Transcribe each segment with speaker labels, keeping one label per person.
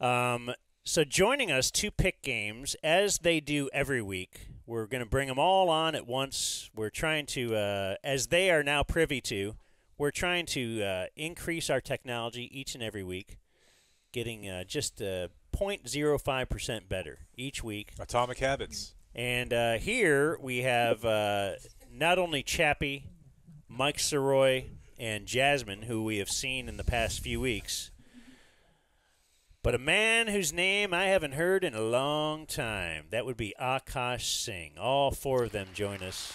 Speaker 1: Um, so joining us to pick games as they do every week. We're going to bring them all on at once. We're trying to, uh, as they are now privy to, we're trying to uh, increase our technology each and every week, getting uh, just uh, 0.05% better each week.
Speaker 2: Atomic Habits.
Speaker 1: And uh, here we have uh, not only Chappy, Mike Sirois, and Jasmine, who we have seen in the past few weeks, but a man whose name I haven't heard in a long time. That would be Akaash Singh. All four of them join us.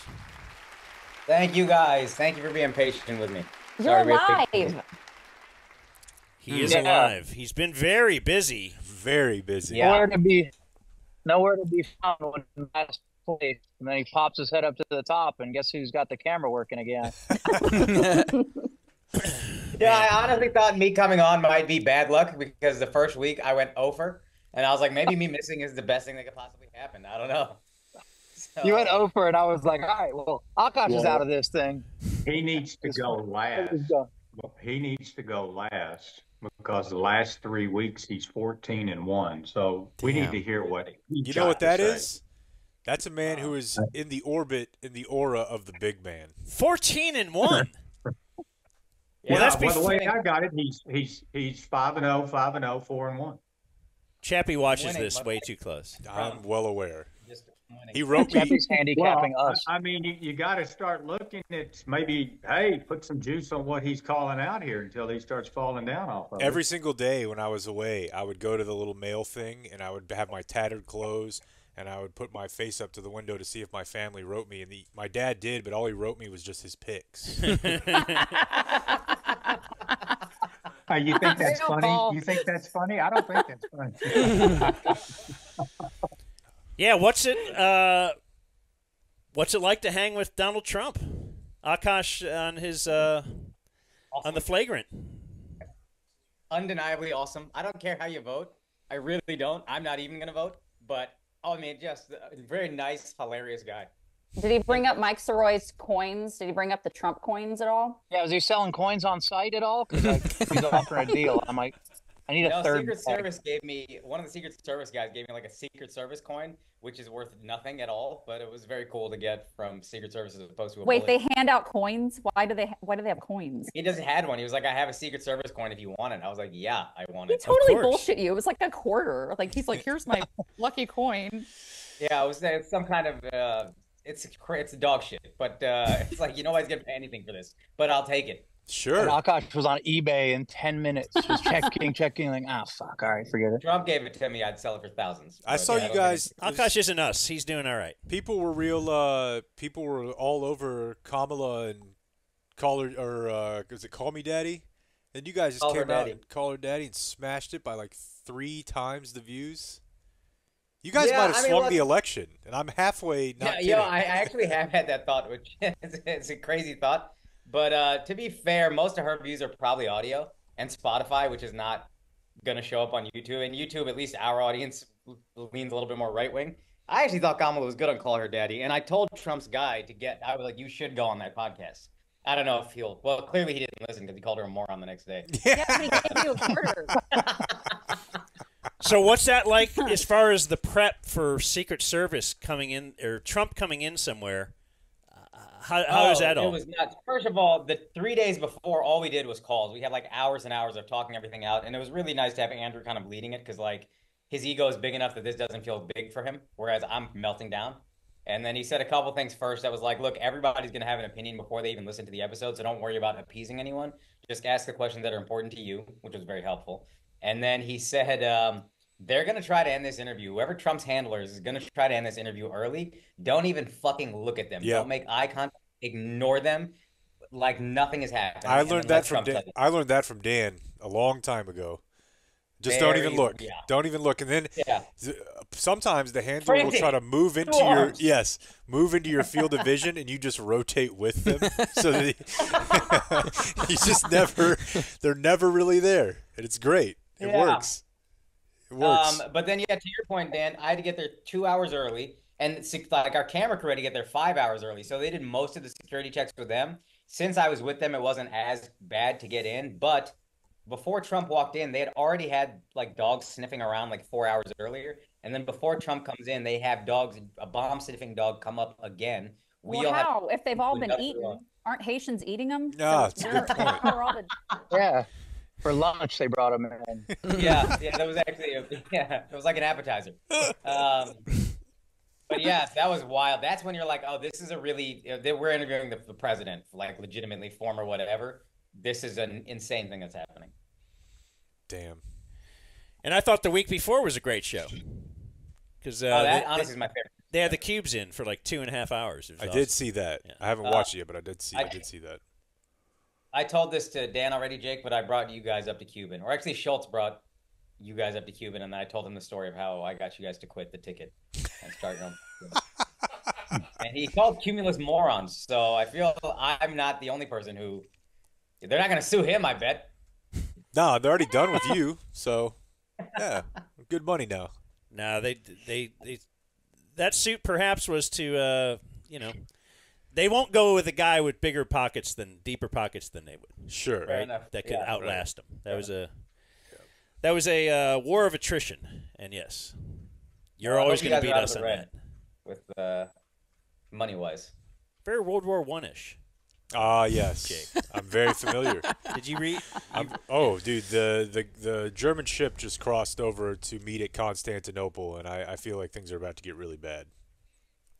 Speaker 3: Thank you guys. Thank you for being patient with me.
Speaker 4: You're
Speaker 3: Sorry we have
Speaker 4: alive.
Speaker 1: He is
Speaker 3: Yeah.
Speaker 1: alive. He's been very busy.
Speaker 2: Very busy.
Speaker 3: Yeah.
Speaker 5: Nowhere to be, nowhere to be found when in last place. And then he pops his head up to the top, and guess who's got the camera working again?
Speaker 3: Yeah, I honestly thought me coming on might be bad luck because the first week I went over, and I was like, maybe me missing is the best thing that could possibly happen. I don't know. So,
Speaker 5: You went over, and I was like, all right, well, Akaash is out of this thing.
Speaker 6: He needs to go last. He needs to go last because the last three weeks he's 14 and one. So we need to hear what he's
Speaker 2: You know what
Speaker 6: got
Speaker 2: that
Speaker 6: to
Speaker 2: is?
Speaker 6: say.
Speaker 2: That's a man who is uh, in the orbit, in the aura of the big man.
Speaker 1: 14 and 1.
Speaker 6: Yeah,
Speaker 1: Well, that's
Speaker 6: well, the way I got it, he's he's he's five and 0, 5 and 0, 4 and one.
Speaker 1: Chappy watches this way too close.
Speaker 2: I'm well aware. He wrote me.
Speaker 5: Chappy's handicapping
Speaker 6: Well,
Speaker 5: us.
Speaker 6: I I mean, you, you got to start looking at maybe, hey, put some juice on what he's calling out here until he starts falling down off of it.
Speaker 2: Every single day when I was away, I would go to the little mail thing and I would have my tattered clothes and I would put my face up to the window to see if my family wrote me. And the, my dad did, but all he wrote me was just his pics.
Speaker 6: Uh, you think that's funny? You think that's funny? I don't think that's funny.
Speaker 1: Yeah, what's it uh what's it like to hang with Donald Trump? Akaash on his uh on the flagrant.
Speaker 3: undeniably awesome. I don't care how you vote. I really don't. I'm not even gonna vote. But oh, I mean, just uh, a very nice, hilarious guy.
Speaker 4: Did he bring up Mike Sirois's coins? Did he bring up the Trump coins at all?
Speaker 5: Yeah, was he selling coins on site at all? Because like, he's offering a deal. I'm like, I need a
Speaker 3: No,
Speaker 5: third.
Speaker 3: Secret
Speaker 5: pack.
Speaker 3: Service gave me one of the Secret Service guys gave me like a Secret Service coin, which is worth nothing at all, but it was very cool to get from Secret Service as opposed to a
Speaker 4: Wait,
Speaker 3: bullet.
Speaker 4: they hand out coins? Why do they? Why do they have coins?
Speaker 3: He just had one. He was like, "I have a Secret Service coin if you want it." I was like, "Yeah, I want
Speaker 4: He
Speaker 3: it."
Speaker 4: totally bullshit you. It was like a quarter. Like he's like, here's my lucky coin.
Speaker 3: Yeah, it was it's some kind of uh, it's cra- it's dog shit, but uh, it's like you know, nobody's gonna pay anything for this, but I'll take it.
Speaker 5: And
Speaker 2: Sure.
Speaker 5: Akaash was on eBay in 10 minutes, just checking, checking, like, ah, fuck, all right, forget it.
Speaker 3: Trump gave it to me, I'd sell it for thousands.
Speaker 2: I saw
Speaker 3: yeah,
Speaker 2: you
Speaker 3: don't think
Speaker 2: guys.
Speaker 1: Akaash isn't us. He's doing all right.
Speaker 2: People were real. Uh, people were all over Kamala and call her or uh, was it Call Me Daddy? And you guys just
Speaker 3: Call
Speaker 2: came out and Call Her Daddy and smashed it by like three times the views. You guys
Speaker 3: Yeah,
Speaker 2: might have
Speaker 3: I mean,
Speaker 2: swung the election, and I'm halfway not
Speaker 3: Yeah,
Speaker 2: kidding.
Speaker 3: yo, I I actually have had that thought, which is it's a crazy thought. But uh, to be fair, most of her views are probably audio and Spotify, which is not gonna show up on YouTube. And YouTube, at least our audience leans a little bit more right wing. I actually thought Kamala was good on Call Her Daddy, and I told Trump's guy to get. I was like, you should go on that podcast. I don't know if he'll. Well, clearly he didn't listen because he called her a moron the next day.
Speaker 4: Yeah, but he gave you a quarter.
Speaker 1: So what's that like as far as the prep for Secret Service coming in or Trump coming in somewhere? How how is
Speaker 3: Oh,
Speaker 1: that all?
Speaker 3: It was nuts. First of all, the three days before, all we did was calls. We had like hours and hours of talking everything out, and it was really nice to have Andrew kind of leading it because like his ego is big enough that this doesn't feel big for him, whereas I'm melting down. And then he said a couple things first that was like, look, everybody's gonna have an opinion before they even listen to the episode, so don't worry about appeasing anyone. Just ask the questions that are important to you, which was very helpful. And then he said, um, they're gonna try to end this interview. Whoever Trump's handlers is gonna try to end this interview early. Don't even fucking look at them.
Speaker 2: Yeah.
Speaker 3: Don't make eye contact. Ignore them, like nothing has happened.
Speaker 2: I learned that from Dan. I learned that from Dan a long time ago. Just don't even look.
Speaker 3: yeah.
Speaker 2: Don't even look. And then
Speaker 3: Yeah.
Speaker 2: sometimes the handler will try to move into
Speaker 3: Two
Speaker 2: your
Speaker 3: arms.
Speaker 2: yes, move into your field of vision, and you just rotate with them. so that just never. They're never really there, and it's great. It
Speaker 3: Yeah.
Speaker 2: works. It works.
Speaker 3: Um, but then, yeah, to your point, Dan, I had to get there two hours early, and like our camera crew had to get there five hours early. So they did most of the security checks for them. Since I was with them, it wasn't as bad to get in, but before Trump walked in, they had already had like dogs sniffing around like four hours earlier, and then before Trump comes in, they have dogs, a bomb sniffing dog, come up again. We
Speaker 4: well,
Speaker 3: all have
Speaker 4: how? If they've all been
Speaker 3: Industrial
Speaker 4: eaten,
Speaker 3: law.
Speaker 4: aren't Haitians eating them?
Speaker 2: No, it's a good point.
Speaker 4: all the-
Speaker 5: Yeah. For lunch, they brought them in.
Speaker 3: yeah, yeah, that was actually a, yeah, it was like an appetizer. Um, but yeah, that was wild. That's when you're like, oh, this is a really. you know, they- We're interviewing the, the president, like legitimately former whatever. This is an insane thing that's happening.
Speaker 2: Damn.
Speaker 1: And I thought the week before was a great show because uh,
Speaker 3: oh, that
Speaker 1: they,
Speaker 3: honestly is my favorite.
Speaker 1: they had the cubes in for like two and a half hours.
Speaker 2: I
Speaker 1: awesome.
Speaker 2: did see that.
Speaker 1: Yeah.
Speaker 2: I haven't
Speaker 3: Uh,
Speaker 2: watched it yet, but I did see. I,
Speaker 3: I-
Speaker 2: did see that.
Speaker 3: I told this to Dan already, Jake, but I brought you guys up to Cuban, or actually Schulz brought you guys up to Cuban, and then I told him the story of how I got you guys to quit the ticket and start your own. and he called Cumulus morons, so I feel I'm not the only person who. They're not going to sue him, I bet.
Speaker 2: No, they're already done with you. So, yeah, good money now.
Speaker 1: No, they they they that suit perhaps was to uh, you know they won't go with a guy with bigger pockets than deeper pockets than they would,
Speaker 2: Sure.
Speaker 1: right? That could
Speaker 3: Yeah.
Speaker 1: outlast them. That was a that was a uh, war of attrition, and yes, you're always going to beat us
Speaker 3: of
Speaker 1: on that.
Speaker 3: with uh, money wise.
Speaker 1: Very World War One ish.
Speaker 2: Ah, yes.
Speaker 1: Jake.
Speaker 2: I'm very familiar.
Speaker 1: Did you read?
Speaker 2: I'm, oh, dude, the, the the German ship just crossed over to meet at Constantinople, and I, I feel like things are about to get really bad.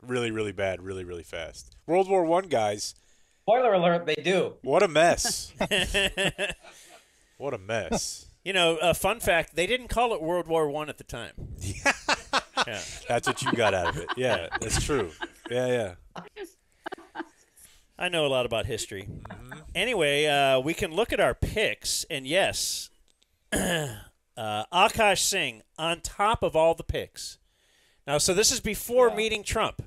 Speaker 2: Really, really bad, really, really fast. World War One, guys.
Speaker 3: Spoiler alert: They do.
Speaker 2: What a mess. what a mess.
Speaker 1: you know, a fun fact: they didn't call it World War One at the time. yeah.
Speaker 2: That's what you got out of it. Yeah, that's true. Yeah, yeah.
Speaker 1: I know a lot about history.
Speaker 2: Mm-hmm.
Speaker 1: Anyway, uh, we can look at our picks, and yes, uh, Akaash Singh on top of all the picks. Now, so this is before
Speaker 3: Yeah.
Speaker 1: meeting Trump,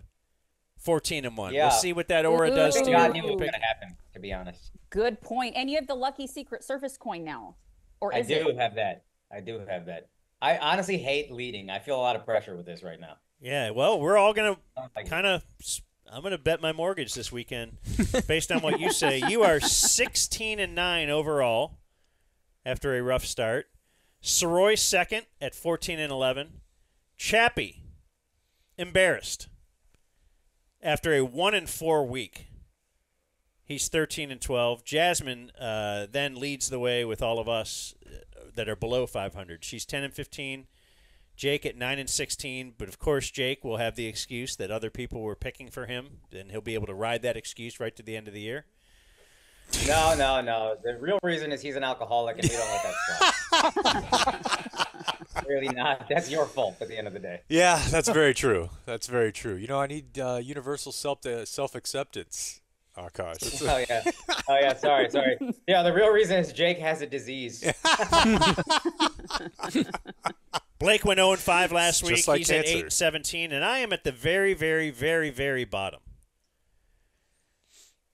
Speaker 1: fourteen and one.
Speaker 3: Yeah.
Speaker 1: We'll see what that aura does to
Speaker 3: God
Speaker 1: your
Speaker 3: knew it was
Speaker 1: pick.
Speaker 3: going to happen. To be honest,
Speaker 4: Good point. And you have the lucky secret surface coin now, or
Speaker 3: I do
Speaker 4: it?
Speaker 3: have that. I do have that. I honestly hate leading. I feel a lot of pressure with this right now.
Speaker 1: Yeah, well, we're all gonna kind of. I'm gonna bet my mortgage this weekend, based on what you say. You are 16 and nine overall, after a rough start. Sirois second at 14 and 11. Chappy embarrassed after a one and four week. He's 13 and 12. Jasmine uh, then leads the way with all of us uh, that are below 500. She's 10 and 15. Jake at 9 and 16, but of course Jake will have the excuse that other people were picking for him, and he'll be able to ride that excuse right to the end of the year.
Speaker 3: no, no, no. The real reason is he's an alcoholic, and we don't let that slide. really not. That's your fault at the end of the day.
Speaker 2: Yeah, that's very true. That's very true. You know, I need uh, universal self self acceptance. Akaash. That's
Speaker 3: Oh yeah. Oh yeah. Sorry, sorry. Yeah, the real reason is Jake has a disease.
Speaker 1: Blake went 0 and 5 last week.
Speaker 2: like
Speaker 1: He's at
Speaker 2: cancer.
Speaker 1: 8 and 17, and I am at the very, very, very, very bottom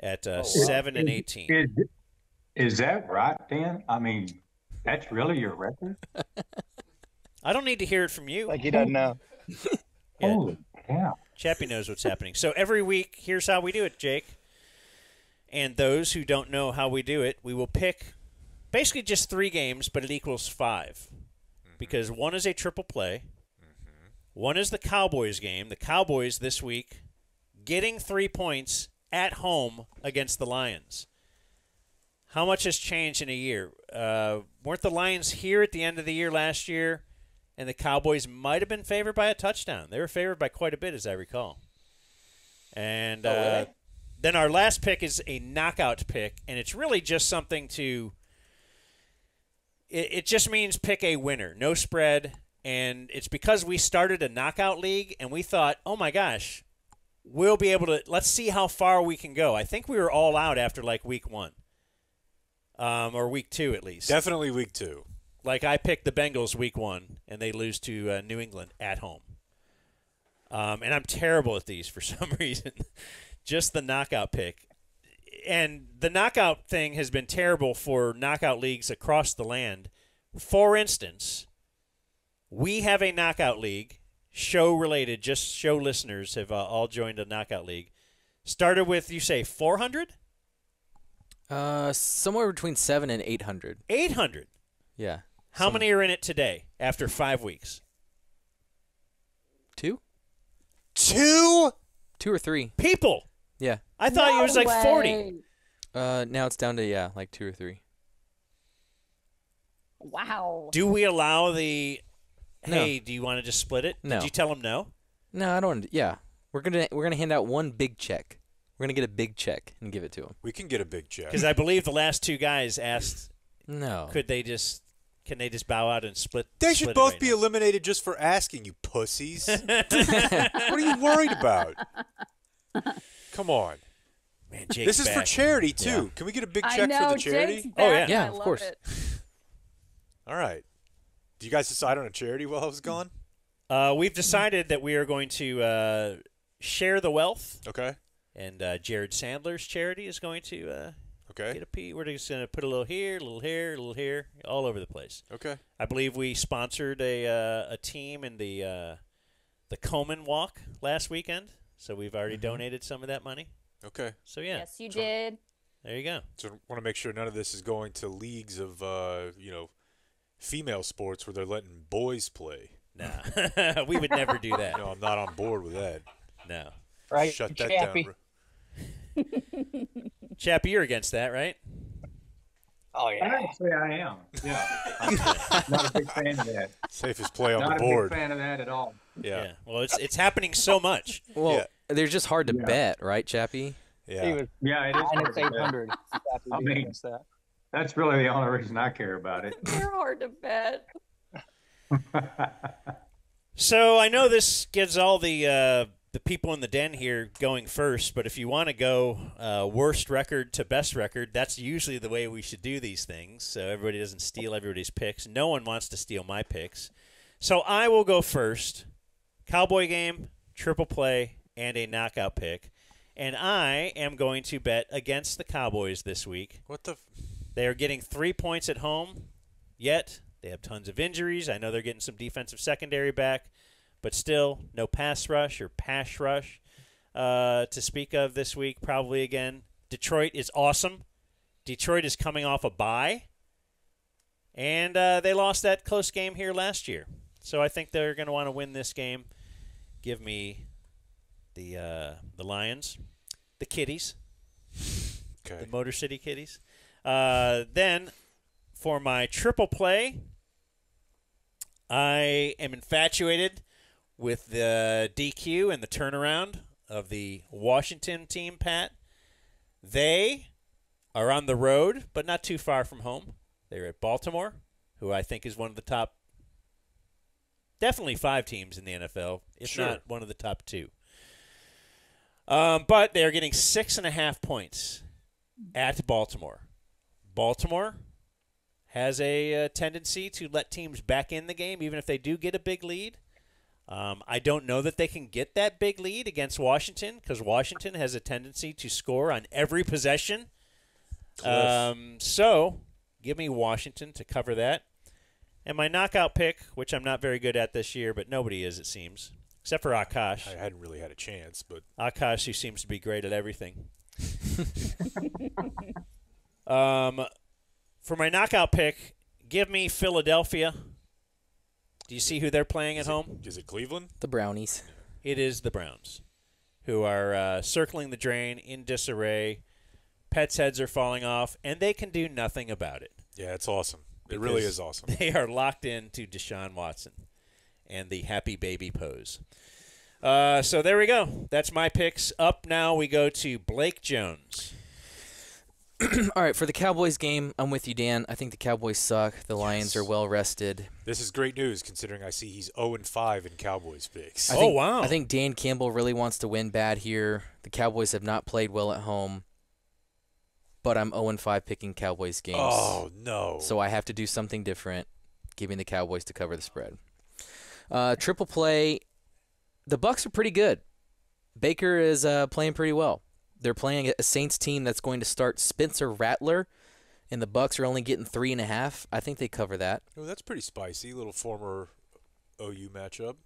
Speaker 1: at uh,
Speaker 3: wow.
Speaker 1: 7 and 18.
Speaker 6: Is, is that right, Dan? I mean, that's really your record?
Speaker 1: I don't need to hear it from you.
Speaker 5: Like he doesn't know.
Speaker 1: Yeah.
Speaker 6: Holy cow.
Speaker 1: Chappy knows what's happening. So every week, here's how we do it, Jake. And those who don't know how we do it, we will pick basically just three games, but it equals 5 Because one is a triple play, one is the Cowboys game. The Cowboys this week getting three points at home against the Lions. How much has changed in a year? Uh, weren't the Lions here at the end of the year last year? and the Cowboys might have been favored by a touchdown. They were favored by quite a bit, as I recall. And
Speaker 3: Oh,
Speaker 1: uh,
Speaker 3: really?
Speaker 1: Then our last pick is a knockout pick, and it's really just something to. It, it just means pick a winner, no spread, and it's because we started a knockout league, and we thought, oh my gosh, we'll be able to. Let's see how far we can go. I think we were all out after like week one, um, or week two at least.
Speaker 2: Definitely week two.
Speaker 1: Like I picked the Bengals week one, and they lose to uh, New England at home. Um, and I'm terrible at these for some reason. Just the knockout pick, and the knockout thing has been terrible for knockout leagues across the land. For instance, we have a knockout league, show related. Just show listeners have uh, all joined a knockout league. Started with you say 400.
Speaker 7: Uh, somewhere between seven and eight hundred.
Speaker 1: 800.
Speaker 7: Yeah.
Speaker 1: How
Speaker 7: Some-
Speaker 1: many are in it today after five weeks?
Speaker 7: Two,
Speaker 2: Two?
Speaker 7: two or three.
Speaker 1: People.
Speaker 7: Yeah.
Speaker 1: I thought it was like 40.
Speaker 7: Uh, now it's down to yeah, like two or three.
Speaker 4: Wow.
Speaker 1: Do we allow the,
Speaker 7: No.
Speaker 1: hey, do you want to just split it?
Speaker 7: No.
Speaker 1: Did you tell them no?
Speaker 7: No, I don't. Yeah, we're gonna we're gonna hand out one big check. We're gonna get a big check and give it to him.
Speaker 2: We can get a big check.
Speaker 1: Because I believe the last two guys asked,
Speaker 7: No.
Speaker 1: could they just, can they just bow out and split?
Speaker 2: They
Speaker 1: split
Speaker 2: should
Speaker 1: it
Speaker 2: both
Speaker 1: right
Speaker 2: be
Speaker 1: now?
Speaker 2: eliminated just for asking, you pussies. what are you worried about? Come on.
Speaker 1: Man, Jake's
Speaker 2: this is for charity, too.
Speaker 7: Yeah.
Speaker 2: Can we get a big
Speaker 4: I
Speaker 2: check
Speaker 4: know,
Speaker 2: for the charity?
Speaker 4: Jake's
Speaker 1: Oh, yeah.
Speaker 7: Yeah,
Speaker 4: I
Speaker 7: of
Speaker 4: love
Speaker 7: course.
Speaker 4: it.
Speaker 2: All right. Do you guys decide on a charity while I was gone?
Speaker 1: Uh, we've decided that we are going to uh, share the wealth,
Speaker 2: Okay.
Speaker 1: and uh, Jared Sandler's charity is going to uh,
Speaker 2: Okay.
Speaker 1: get a piece. We're just going to put a little here, a little here, a little here, all over the place.
Speaker 2: Okay.
Speaker 1: I believe we sponsored a uh, a team in the uh, the Coleman Walk last weekend, so we've already
Speaker 2: Mm-hmm.
Speaker 1: donated some of that money.
Speaker 2: Okay.
Speaker 1: So yeah,
Speaker 4: Yes, you did.
Speaker 1: there you go.
Speaker 2: So want to make sure none of this is going to leagues of, uh, you know, female sports where they're letting boys play.
Speaker 1: Nah, we would never do that.
Speaker 2: No, I'm not on board with that.
Speaker 1: No,
Speaker 5: Right,
Speaker 2: Shut that
Speaker 5: Chappy?
Speaker 2: down.
Speaker 1: Chappy, you're against that, right?
Speaker 5: Oh yeah.
Speaker 6: Actually, I am. Yeah. I'm not a big fan of that.
Speaker 2: Safest play on
Speaker 6: Not
Speaker 2: the
Speaker 6: a big fan of that at all.
Speaker 2: Yeah.
Speaker 1: Well, it's it's happening so much.
Speaker 7: Well,
Speaker 2: Yeah.
Speaker 7: they're just hard to
Speaker 6: Yeah.
Speaker 7: bet, right,
Speaker 5: Chappy?
Speaker 2: Yeah.
Speaker 5: was
Speaker 6: Yeah, it is. hard
Speaker 5: minus
Speaker 6: to
Speaker 5: eight
Speaker 6: bet. I mean- That's really the only reason I care about it.
Speaker 4: They're hard to bet.
Speaker 1: So I know this gets all the uh, the people in the den here going first, but if you want to go uh, worst record to best record, that's usually the way we should do these things. So everybody doesn't steal everybody's picks. No one wants to steal my picks. So I will go first. Cowboy game, triple play, and a knockout pick. And I am going to bet against the Cowboys this week.
Speaker 2: What the? F-
Speaker 1: They are getting three points at home, yet they have tons of injuries. I know they're getting some defensive secondary back, but still no pass rush or pass rush uh, to speak of this week. Probably again. Detroit is awesome. Detroit is coming off a bye, and uh, they lost that close game here last year. So I think they're going to want to win this game. Give me the uh, the Lions, the Kitties
Speaker 2: okay.
Speaker 1: the Motor City Kitties. Uh, then for my triple play, I am infatuated with the DQ and the turnaround of the Washington team, Pat. They are on the road, but not too far from home. They're at Baltimore, who I think is one of the top, definitely five teams in the NFL, if
Speaker 2: Sure.
Speaker 1: not one of the top two. Um, but they are getting six and a half points at Baltimore. Baltimore has a uh, tendency to let teams back in the game, even if they do get a big lead. Um, I don't know that they can get that big lead against Washington because Washington has a tendency to score on every possession. Um, so, give me Washington to cover that. And my knockout pick, which I'm not very good at this year, but nobody is, it seems, except for Akaash.
Speaker 2: I hadn't really had a chance, but
Speaker 1: Akaash, who seems to be great at everything. um, for my knockout pick, give me Philadelphia. Do you see who they're playing at
Speaker 2: is it-
Speaker 1: home?
Speaker 2: is it Cleveland?
Speaker 7: The Brownies.
Speaker 1: It is the Browns, who are uh, circling the drain in disarray. Pets' heads are falling off, and they can do nothing about it.
Speaker 2: Yeah, it's awesome. It really is awesome.
Speaker 1: They are locked into Deshaun Watson and the happy baby pose. Uh, so there we go. That's my picks. Up now, we go to Blake Jones.
Speaker 7: All right, for the Cowboys game, I'm with you, Dan. I think the Cowboys suck. The Lions are well rested.
Speaker 2: This is great news considering I see he's 0 and 5 in Cowboys picks.
Speaker 7: I
Speaker 1: Oh,
Speaker 7: think,
Speaker 1: wow.
Speaker 7: I think Dan Campbell really wants to win bad here. The Cowboys have not played well at home, but I'm 0 5 picking Cowboys games.
Speaker 2: Oh no!
Speaker 7: So I have to do something different, giving the Cowboys to cover the spread. Uh, triple play, the Bucks are pretty good. Baker is uh, playing pretty well. They're playing a Saints team that's going to start Spencer Rattler, and the Bucks are only getting three and a half. I think they cover that.
Speaker 2: Oh, that's pretty spicy. Little former OU matchup.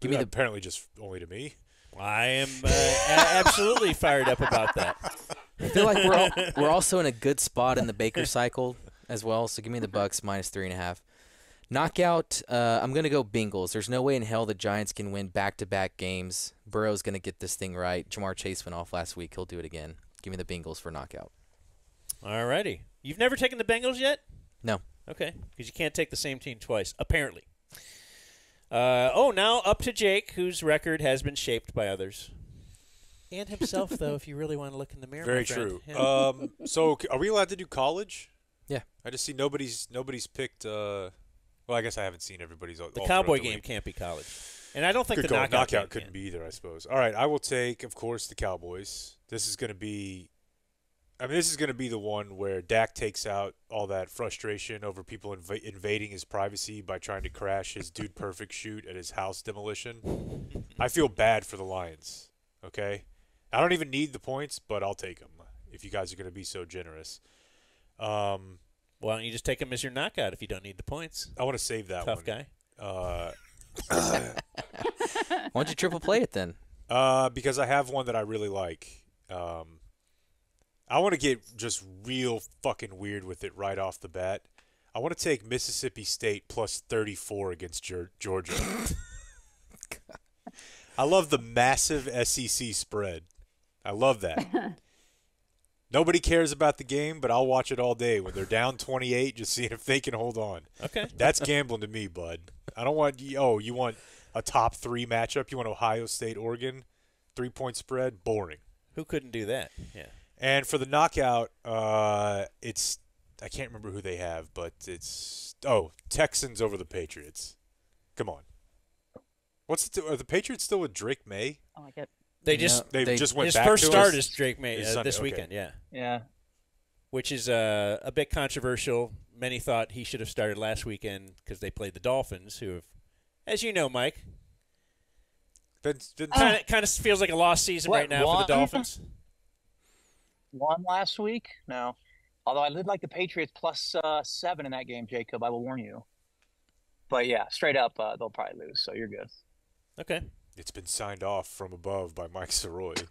Speaker 7: Give me the
Speaker 2: apparently just only to me.
Speaker 1: I am uh, absolutely fired up about that.
Speaker 7: I feel like we're all, we're also in a good spot in the Baker cycle as well. So give me the Bucks minus three and a half. Knockout. Uh, I'm gonna go Bengals. There's no way in hell the Giants can win back-to-back games. Burrow's gonna get this thing right. Ja'Marr Chase went off last week. He'll do it again. Give me the Bengals for knockout.
Speaker 1: Alrighty. You've never taken the Bengals yet?
Speaker 7: No.
Speaker 1: Okay, because you can't take the same team twice, apparently. Uh, oh, now up to Jake, whose record has been shaped by others. And himself, though, if you really want to look in the mirror.
Speaker 2: Very true.
Speaker 1: Yeah.
Speaker 2: Um, so are we allowed to do college?
Speaker 7: Yeah.
Speaker 2: I just see nobody's nobody's picked. Uh, well, I guess I haven't seen everybody's. all-
Speaker 1: the
Speaker 2: all
Speaker 1: Cowboy
Speaker 2: the
Speaker 1: game
Speaker 2: week.
Speaker 1: can't be college. And I don't think
Speaker 2: Good
Speaker 1: the
Speaker 2: call.
Speaker 1: knockout, game
Speaker 2: couldn't
Speaker 1: can.
Speaker 2: be either, I suppose. All right, I will take, of course, the Cowboys. This is going to be. I mean, this is going to be the one where Dak takes out all that frustration over people inv- invading his privacy by trying to crash his dude perfect shoot at his house demolition. I feel bad for the Lions. Okay, I don't even need the points, but I'll take them if you guys are going to be so generous. Um,
Speaker 1: Why don't you just take them as your knockout if you don't need the points?
Speaker 2: I want to save that
Speaker 1: Tough
Speaker 2: one.
Speaker 1: guy.
Speaker 2: Uh,
Speaker 7: Why don't you triple play it then?
Speaker 2: Uh, because I have one that I really like. Um, I want to get just real fucking weird with it right off the bat. I want to take Mississippi State plus 34 against Geor- Georgia. I love the massive SEC spread. I love that. Nobody cares about the game, but I'll watch it all day when they're down 28, just seeing if they can hold on.
Speaker 1: Okay.
Speaker 2: That's gambling to me, bud. I don't want. Oh, you want a top three matchup? You want Ohio State, Oregon, three point spread? Boring.
Speaker 1: Who couldn't do that? Yeah.
Speaker 2: And for the knockout, uh, it's I can't remember who they have, but it's oh Texans over the Patriots. Come on. What's the, are the Patriots still with Drake Maye?
Speaker 5: I like it.
Speaker 1: They just
Speaker 2: They,
Speaker 7: They-
Speaker 2: just went
Speaker 1: his
Speaker 2: back
Speaker 1: first
Speaker 2: to
Speaker 1: start is Drake Maye
Speaker 2: Is
Speaker 1: uh, this
Speaker 2: okay.
Speaker 1: weekend. Yeah.
Speaker 5: Yeah.
Speaker 1: which is uh, a bit controversial. Many thought he should have started last weekend because they played the Dolphins, who have, as you know, Mike,
Speaker 2: Been, been,
Speaker 1: kind of kind of feels like a lost season
Speaker 5: What,
Speaker 1: right now for the Dolphins.
Speaker 5: Won last week? No. Although I did like the Patriots plus uh, seven in that game, Jacob. I will warn you. But yeah, straight up, uh, they'll probably lose. So you're good.
Speaker 1: Okay,
Speaker 2: it's been signed off from above by Mike Sirois.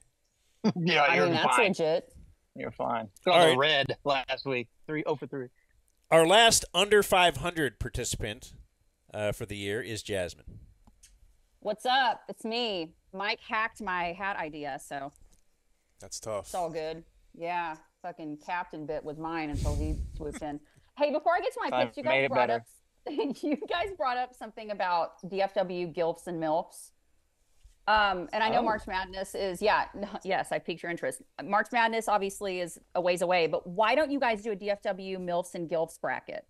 Speaker 5: yeah, you're
Speaker 4: I mean, that's legit.
Speaker 5: You're fine. Got
Speaker 1: All
Speaker 5: the
Speaker 1: right.
Speaker 5: red last week. Three oh for three.
Speaker 1: our last under 500 participant uh, for the year is Jasmine.
Speaker 4: What's up? It's me. Mike hacked my hat idea, so
Speaker 2: That's tough.
Speaker 4: it's all good. Yeah, fucking captain bit was mine until he swooped in. Hey, before I get to my
Speaker 5: I
Speaker 4: picks, you guys brought
Speaker 5: better.
Speaker 4: up you guys brought up something about DFW gilfs and milfs. Um, and I know
Speaker 5: Oh.
Speaker 4: March Madness is yeah, no, yes, I piqued your interest. March Madness obviously is a ways away, but why don't you guys do a DFW milfs and gilfs bracket?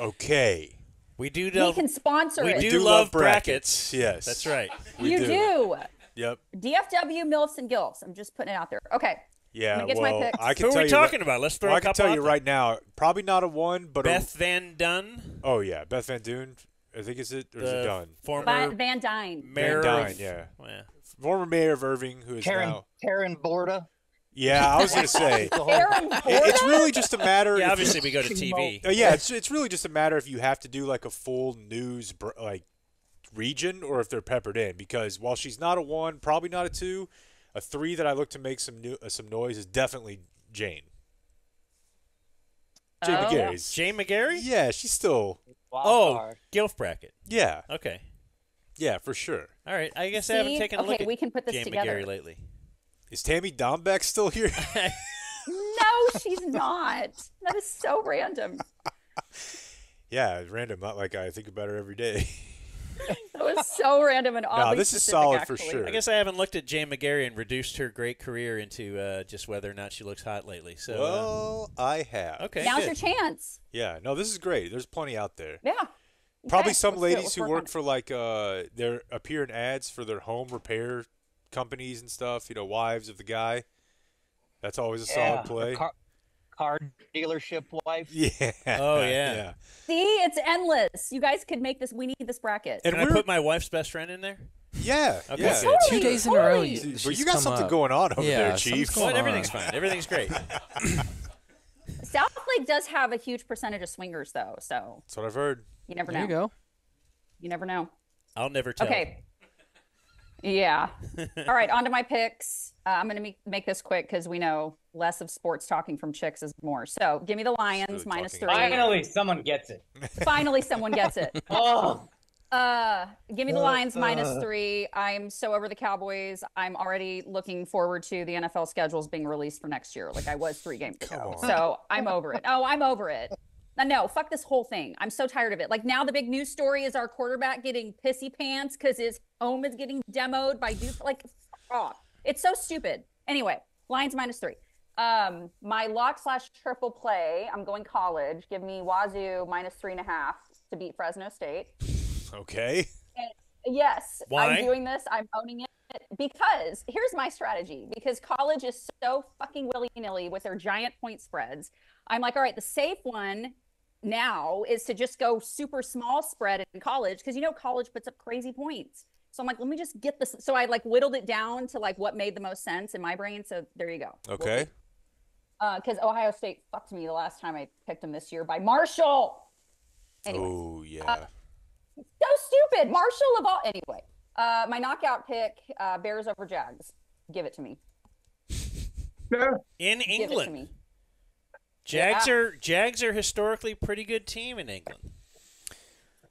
Speaker 2: Okay.
Speaker 1: We do
Speaker 4: We can sponsor
Speaker 1: we
Speaker 4: it.
Speaker 1: do,
Speaker 2: do
Speaker 1: love
Speaker 2: love
Speaker 1: brackets.
Speaker 2: brackets, yes.
Speaker 1: that's right.
Speaker 2: We
Speaker 4: you
Speaker 2: do.
Speaker 4: do.
Speaker 2: Yep.
Speaker 4: DFW milfs and gilfs. I'm just putting it out there. Okay.
Speaker 2: Yeah.
Speaker 4: gonna get my
Speaker 2: well,
Speaker 4: picks.
Speaker 2: I can
Speaker 1: Who are
Speaker 2: tell
Speaker 1: we
Speaker 2: you
Speaker 1: talking
Speaker 2: right,
Speaker 1: about? Let's throw
Speaker 2: well,
Speaker 1: a
Speaker 2: I can tell
Speaker 1: out
Speaker 2: you
Speaker 1: there.
Speaker 2: right now, probably not a one, but
Speaker 1: Beth Van Dunn,
Speaker 2: oh yeah, Beth Van Doon. I think is it or is it
Speaker 1: the
Speaker 2: done?
Speaker 1: former
Speaker 4: Van, Van Duyne.
Speaker 1: mayor
Speaker 2: Van
Speaker 1: of
Speaker 2: Duyne, yeah.
Speaker 1: yeah.
Speaker 2: Former mayor of Irving, who is
Speaker 5: Karen
Speaker 2: now.
Speaker 5: Karen Borta.
Speaker 2: Yeah, I was gonna say.
Speaker 5: The whole-
Speaker 2: It- it's really just a matter.
Speaker 1: Yeah, obviously
Speaker 2: you-
Speaker 1: we go to TV.
Speaker 2: Uh, yeah, it's it's really just a matter if you have to do like a full news br- like region or if they're peppered in. Because while she's not a one, probably not a two, a three that I look to make some new uh, some noise is definitely Jane. Jane
Speaker 4: Oh.
Speaker 2: McGarry's.
Speaker 1: Jane McGarry?
Speaker 2: Yeah, she's still.
Speaker 5: Wild
Speaker 1: Oh,
Speaker 5: card.
Speaker 1: Gilf bracket.
Speaker 2: Yeah,
Speaker 1: Okay.
Speaker 2: yeah, for sure.
Speaker 1: All right. I guess I haven't taken a look
Speaker 4: Okay,
Speaker 1: at
Speaker 4: we can put this
Speaker 1: Jane
Speaker 4: together.
Speaker 1: McGarry lately.
Speaker 2: Is Tammy Dombeck still here?
Speaker 4: No, she's not. That is so random.
Speaker 2: yeah, random. Not like I think about her every day.
Speaker 4: That was so random and oddly
Speaker 2: this is
Speaker 4: specific,
Speaker 2: solid for sure.
Speaker 1: I guess I haven't looked at Jane McGarry and reduced her great career into uh, just whether or not she looks hot lately. So, uh,
Speaker 2: well, I have.
Speaker 1: okay.
Speaker 4: Now's
Speaker 1: good.
Speaker 4: your chance.
Speaker 2: Yeah, no, this is great. There's plenty out there.
Speaker 4: Yeah.
Speaker 2: Probably
Speaker 4: Okay,
Speaker 2: some
Speaker 4: let's
Speaker 2: ladies who
Speaker 4: work
Speaker 2: work
Speaker 4: on it.
Speaker 2: for like uh they appear in ads for their home repair companies and stuff, you know, wives of the guy. That's always a
Speaker 5: Yeah,
Speaker 2: solid play.
Speaker 5: Car, car dealership wife.
Speaker 2: yeah.
Speaker 1: Oh, yeah.
Speaker 4: See, it's endless. You guys could make this. We need this bracket.
Speaker 2: And
Speaker 1: Can I put my wife's best friend in there?
Speaker 2: yeah,
Speaker 1: Okay,
Speaker 2: yeah.
Speaker 1: good.
Speaker 7: Two days in a row.
Speaker 4: totally.
Speaker 7: You,
Speaker 2: But you got something
Speaker 7: up.
Speaker 2: going on over
Speaker 7: Yeah,
Speaker 2: there,
Speaker 7: something's
Speaker 2: Chief.
Speaker 7: going
Speaker 1: Well,
Speaker 7: on.
Speaker 1: everything's fine. Everything's great.
Speaker 4: South Lake does have a huge percentage of swingers, though. So
Speaker 2: That's what I've heard.
Speaker 4: you never
Speaker 7: There
Speaker 4: know.
Speaker 7: you go.
Speaker 4: You never know.
Speaker 1: I'll never tell.
Speaker 4: Okay. Yeah. All right, on to my picks. Uh, I'm going to make, make this quick because we know less of sports talking from chicks is more. So give me the Lions
Speaker 2: Really
Speaker 4: minus
Speaker 2: talking.
Speaker 4: three.
Speaker 3: Finally, someone gets it.
Speaker 4: Finally, someone gets it.
Speaker 3: Oh,
Speaker 4: Uh, give me the Lions
Speaker 5: Uh.
Speaker 4: three. I'm so over the Cowboys. I'm already looking forward to the NFL schedules being released for next year, like I was three games ago.
Speaker 2: on.
Speaker 4: So I'm over it. Oh, I'm over it. No, fuck this whole thing. I'm so tired of it. Like now, the big news story is our quarterback getting pissy pants because his home is getting demoed by Duke. Like, fuck off. It's so stupid. Anyway, Lions minus three. Um, my lock slash triple play. I'm going college. Give me Wazzu minus three and a half to beat Fresno State.
Speaker 2: Okay.
Speaker 4: Yes,
Speaker 1: Why?
Speaker 4: I'm doing this. I'm owning it because here's my strategy. Because college is so fucking willy nilly with their giant point spreads. I'm like, all right, the safe one now is to just go super small spread in college because you know college puts up crazy points. So I'm like, let me just get this. So I like whittled it down to like what made the most sense in my brain. So there you go.
Speaker 2: Okay.
Speaker 4: Uh, because Ohio State fucked me the last time I picked them this year by Marshall. Anyway.
Speaker 2: Oh yeah.
Speaker 4: so stupid. Marshall of all. Anyway, uh, my knockout pick: uh, Bears over Jags. Give it to me.
Speaker 1: In
Speaker 4: Give it to
Speaker 1: England,
Speaker 4: me.
Speaker 1: Jags
Speaker 4: Yeah.
Speaker 1: are Jags are historically pretty good team in England.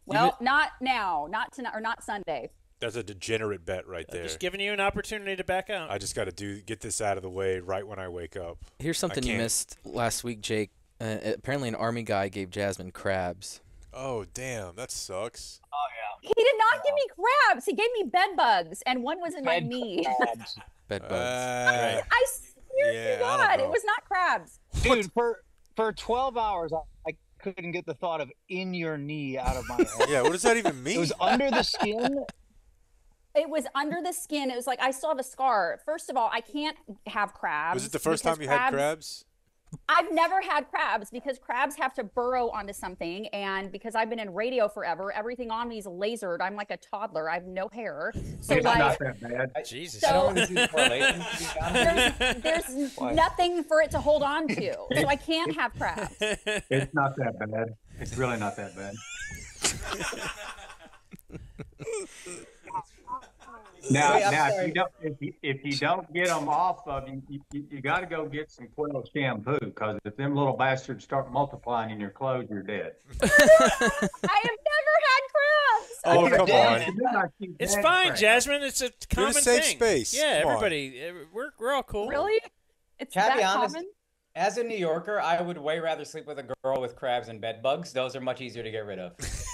Speaker 4: Well, not now, not tonight, or not Sunday.
Speaker 2: That's a degenerate bet right
Speaker 1: I'm
Speaker 2: there.
Speaker 1: just giving you an opportunity to back out.
Speaker 2: I just got to do get this out of the way right when I wake up.
Speaker 7: Here's something you missed last week, Jake. Uh, apparently, an army guy gave Jasmine crabs.
Speaker 2: Oh damn, that sucks. Oh yeah.
Speaker 4: He did not give me crabs. He gave me bed bugs, and one was in my
Speaker 5: Bed
Speaker 4: knee.
Speaker 5: crabs.
Speaker 7: Bed bugs.
Speaker 2: Uh,
Speaker 4: I swear
Speaker 2: Yeah,
Speaker 4: to God, it was not crabs.
Speaker 5: Dude, for for 12 hours, I, I couldn't get the thought of in your knee out of my head.
Speaker 2: yeah, what does that even mean?
Speaker 5: It was under the skin.
Speaker 4: It was under the skin. It was like I still have a scar. First of all, I can't have crabs.
Speaker 2: Was it the first time you had crabs?
Speaker 4: I've never had crabs because crabs have to burrow onto something. And because I've been in radio forever, everything on me is lasered. I'm like a toddler. I have no hair. So,
Speaker 6: It's
Speaker 4: like,
Speaker 6: not that bad.
Speaker 1: Jesus.
Speaker 4: So-
Speaker 3: I don't want to do correlations. to be honest.
Speaker 4: there's, there's nothing for it to hold on to. So I can't have crabs.
Speaker 6: It's not that bad. It's really not that bad. Now,
Speaker 3: Wait, I'm
Speaker 6: now, if you don't, if you, if you don't get them off of you, you, you, you got to go get some Kwell shampoo because if them little bastards start multiplying in your clothes, you're dead.
Speaker 4: I have never had crabs.
Speaker 2: Oh,
Speaker 6: Okay,
Speaker 2: come
Speaker 6: well,
Speaker 2: on.
Speaker 6: you better not keep
Speaker 1: It's fine,
Speaker 6: crap.
Speaker 1: Jasmine. It's a common
Speaker 2: safe
Speaker 1: thing.
Speaker 2: space.
Speaker 1: Yeah,
Speaker 2: Come
Speaker 1: everybody. We're we're all cool.
Speaker 4: Really? It's
Speaker 3: Can
Speaker 4: that
Speaker 3: be honest?
Speaker 4: common?
Speaker 3: As a New Yorker, I would way rather sleep with a girl with crabs and bed bugs. Those are much easier to get rid of.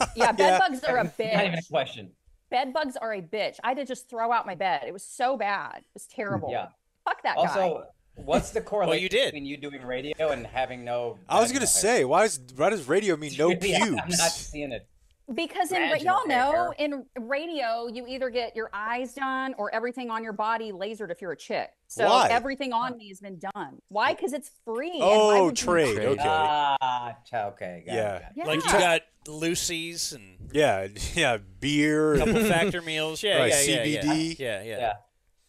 Speaker 4: Yeah, bed
Speaker 2: Yeah.
Speaker 4: bugs are a
Speaker 3: Not even a question.
Speaker 4: Bed bugs are a bitch. I had to just throw out my bed. It was so bad. It was terrible.
Speaker 3: Yeah.
Speaker 4: Fuck that guy.
Speaker 3: Also, what's the correlation
Speaker 1: you did.
Speaker 3: between you doing radio and having no?
Speaker 2: I was gonna
Speaker 3: hair?
Speaker 2: say, why does why does radio mean no
Speaker 3: Really, I'm not seeing it.
Speaker 4: Because in ra-
Speaker 3: Vaginal
Speaker 4: y'all know
Speaker 3: hair.
Speaker 4: in radio you either get your eyes done or everything on your body lasered if you're a chick. So
Speaker 2: Why?
Speaker 4: everything on me has been done. Why? Because it's free. and
Speaker 2: Oh,
Speaker 4: would you-
Speaker 2: trade.
Speaker 7: Trade.
Speaker 2: Okay.
Speaker 3: Ah, okay. Got it,
Speaker 2: Yeah.
Speaker 3: got it.
Speaker 4: Yeah.
Speaker 1: Like you got Lucy's and
Speaker 2: Yeah, yeah, beer.
Speaker 1: couple factor meals. Yeah,
Speaker 2: Right,
Speaker 1: yeah, yeah, yeah,
Speaker 2: CBD.
Speaker 1: yeah, yeah.
Speaker 3: Yeah.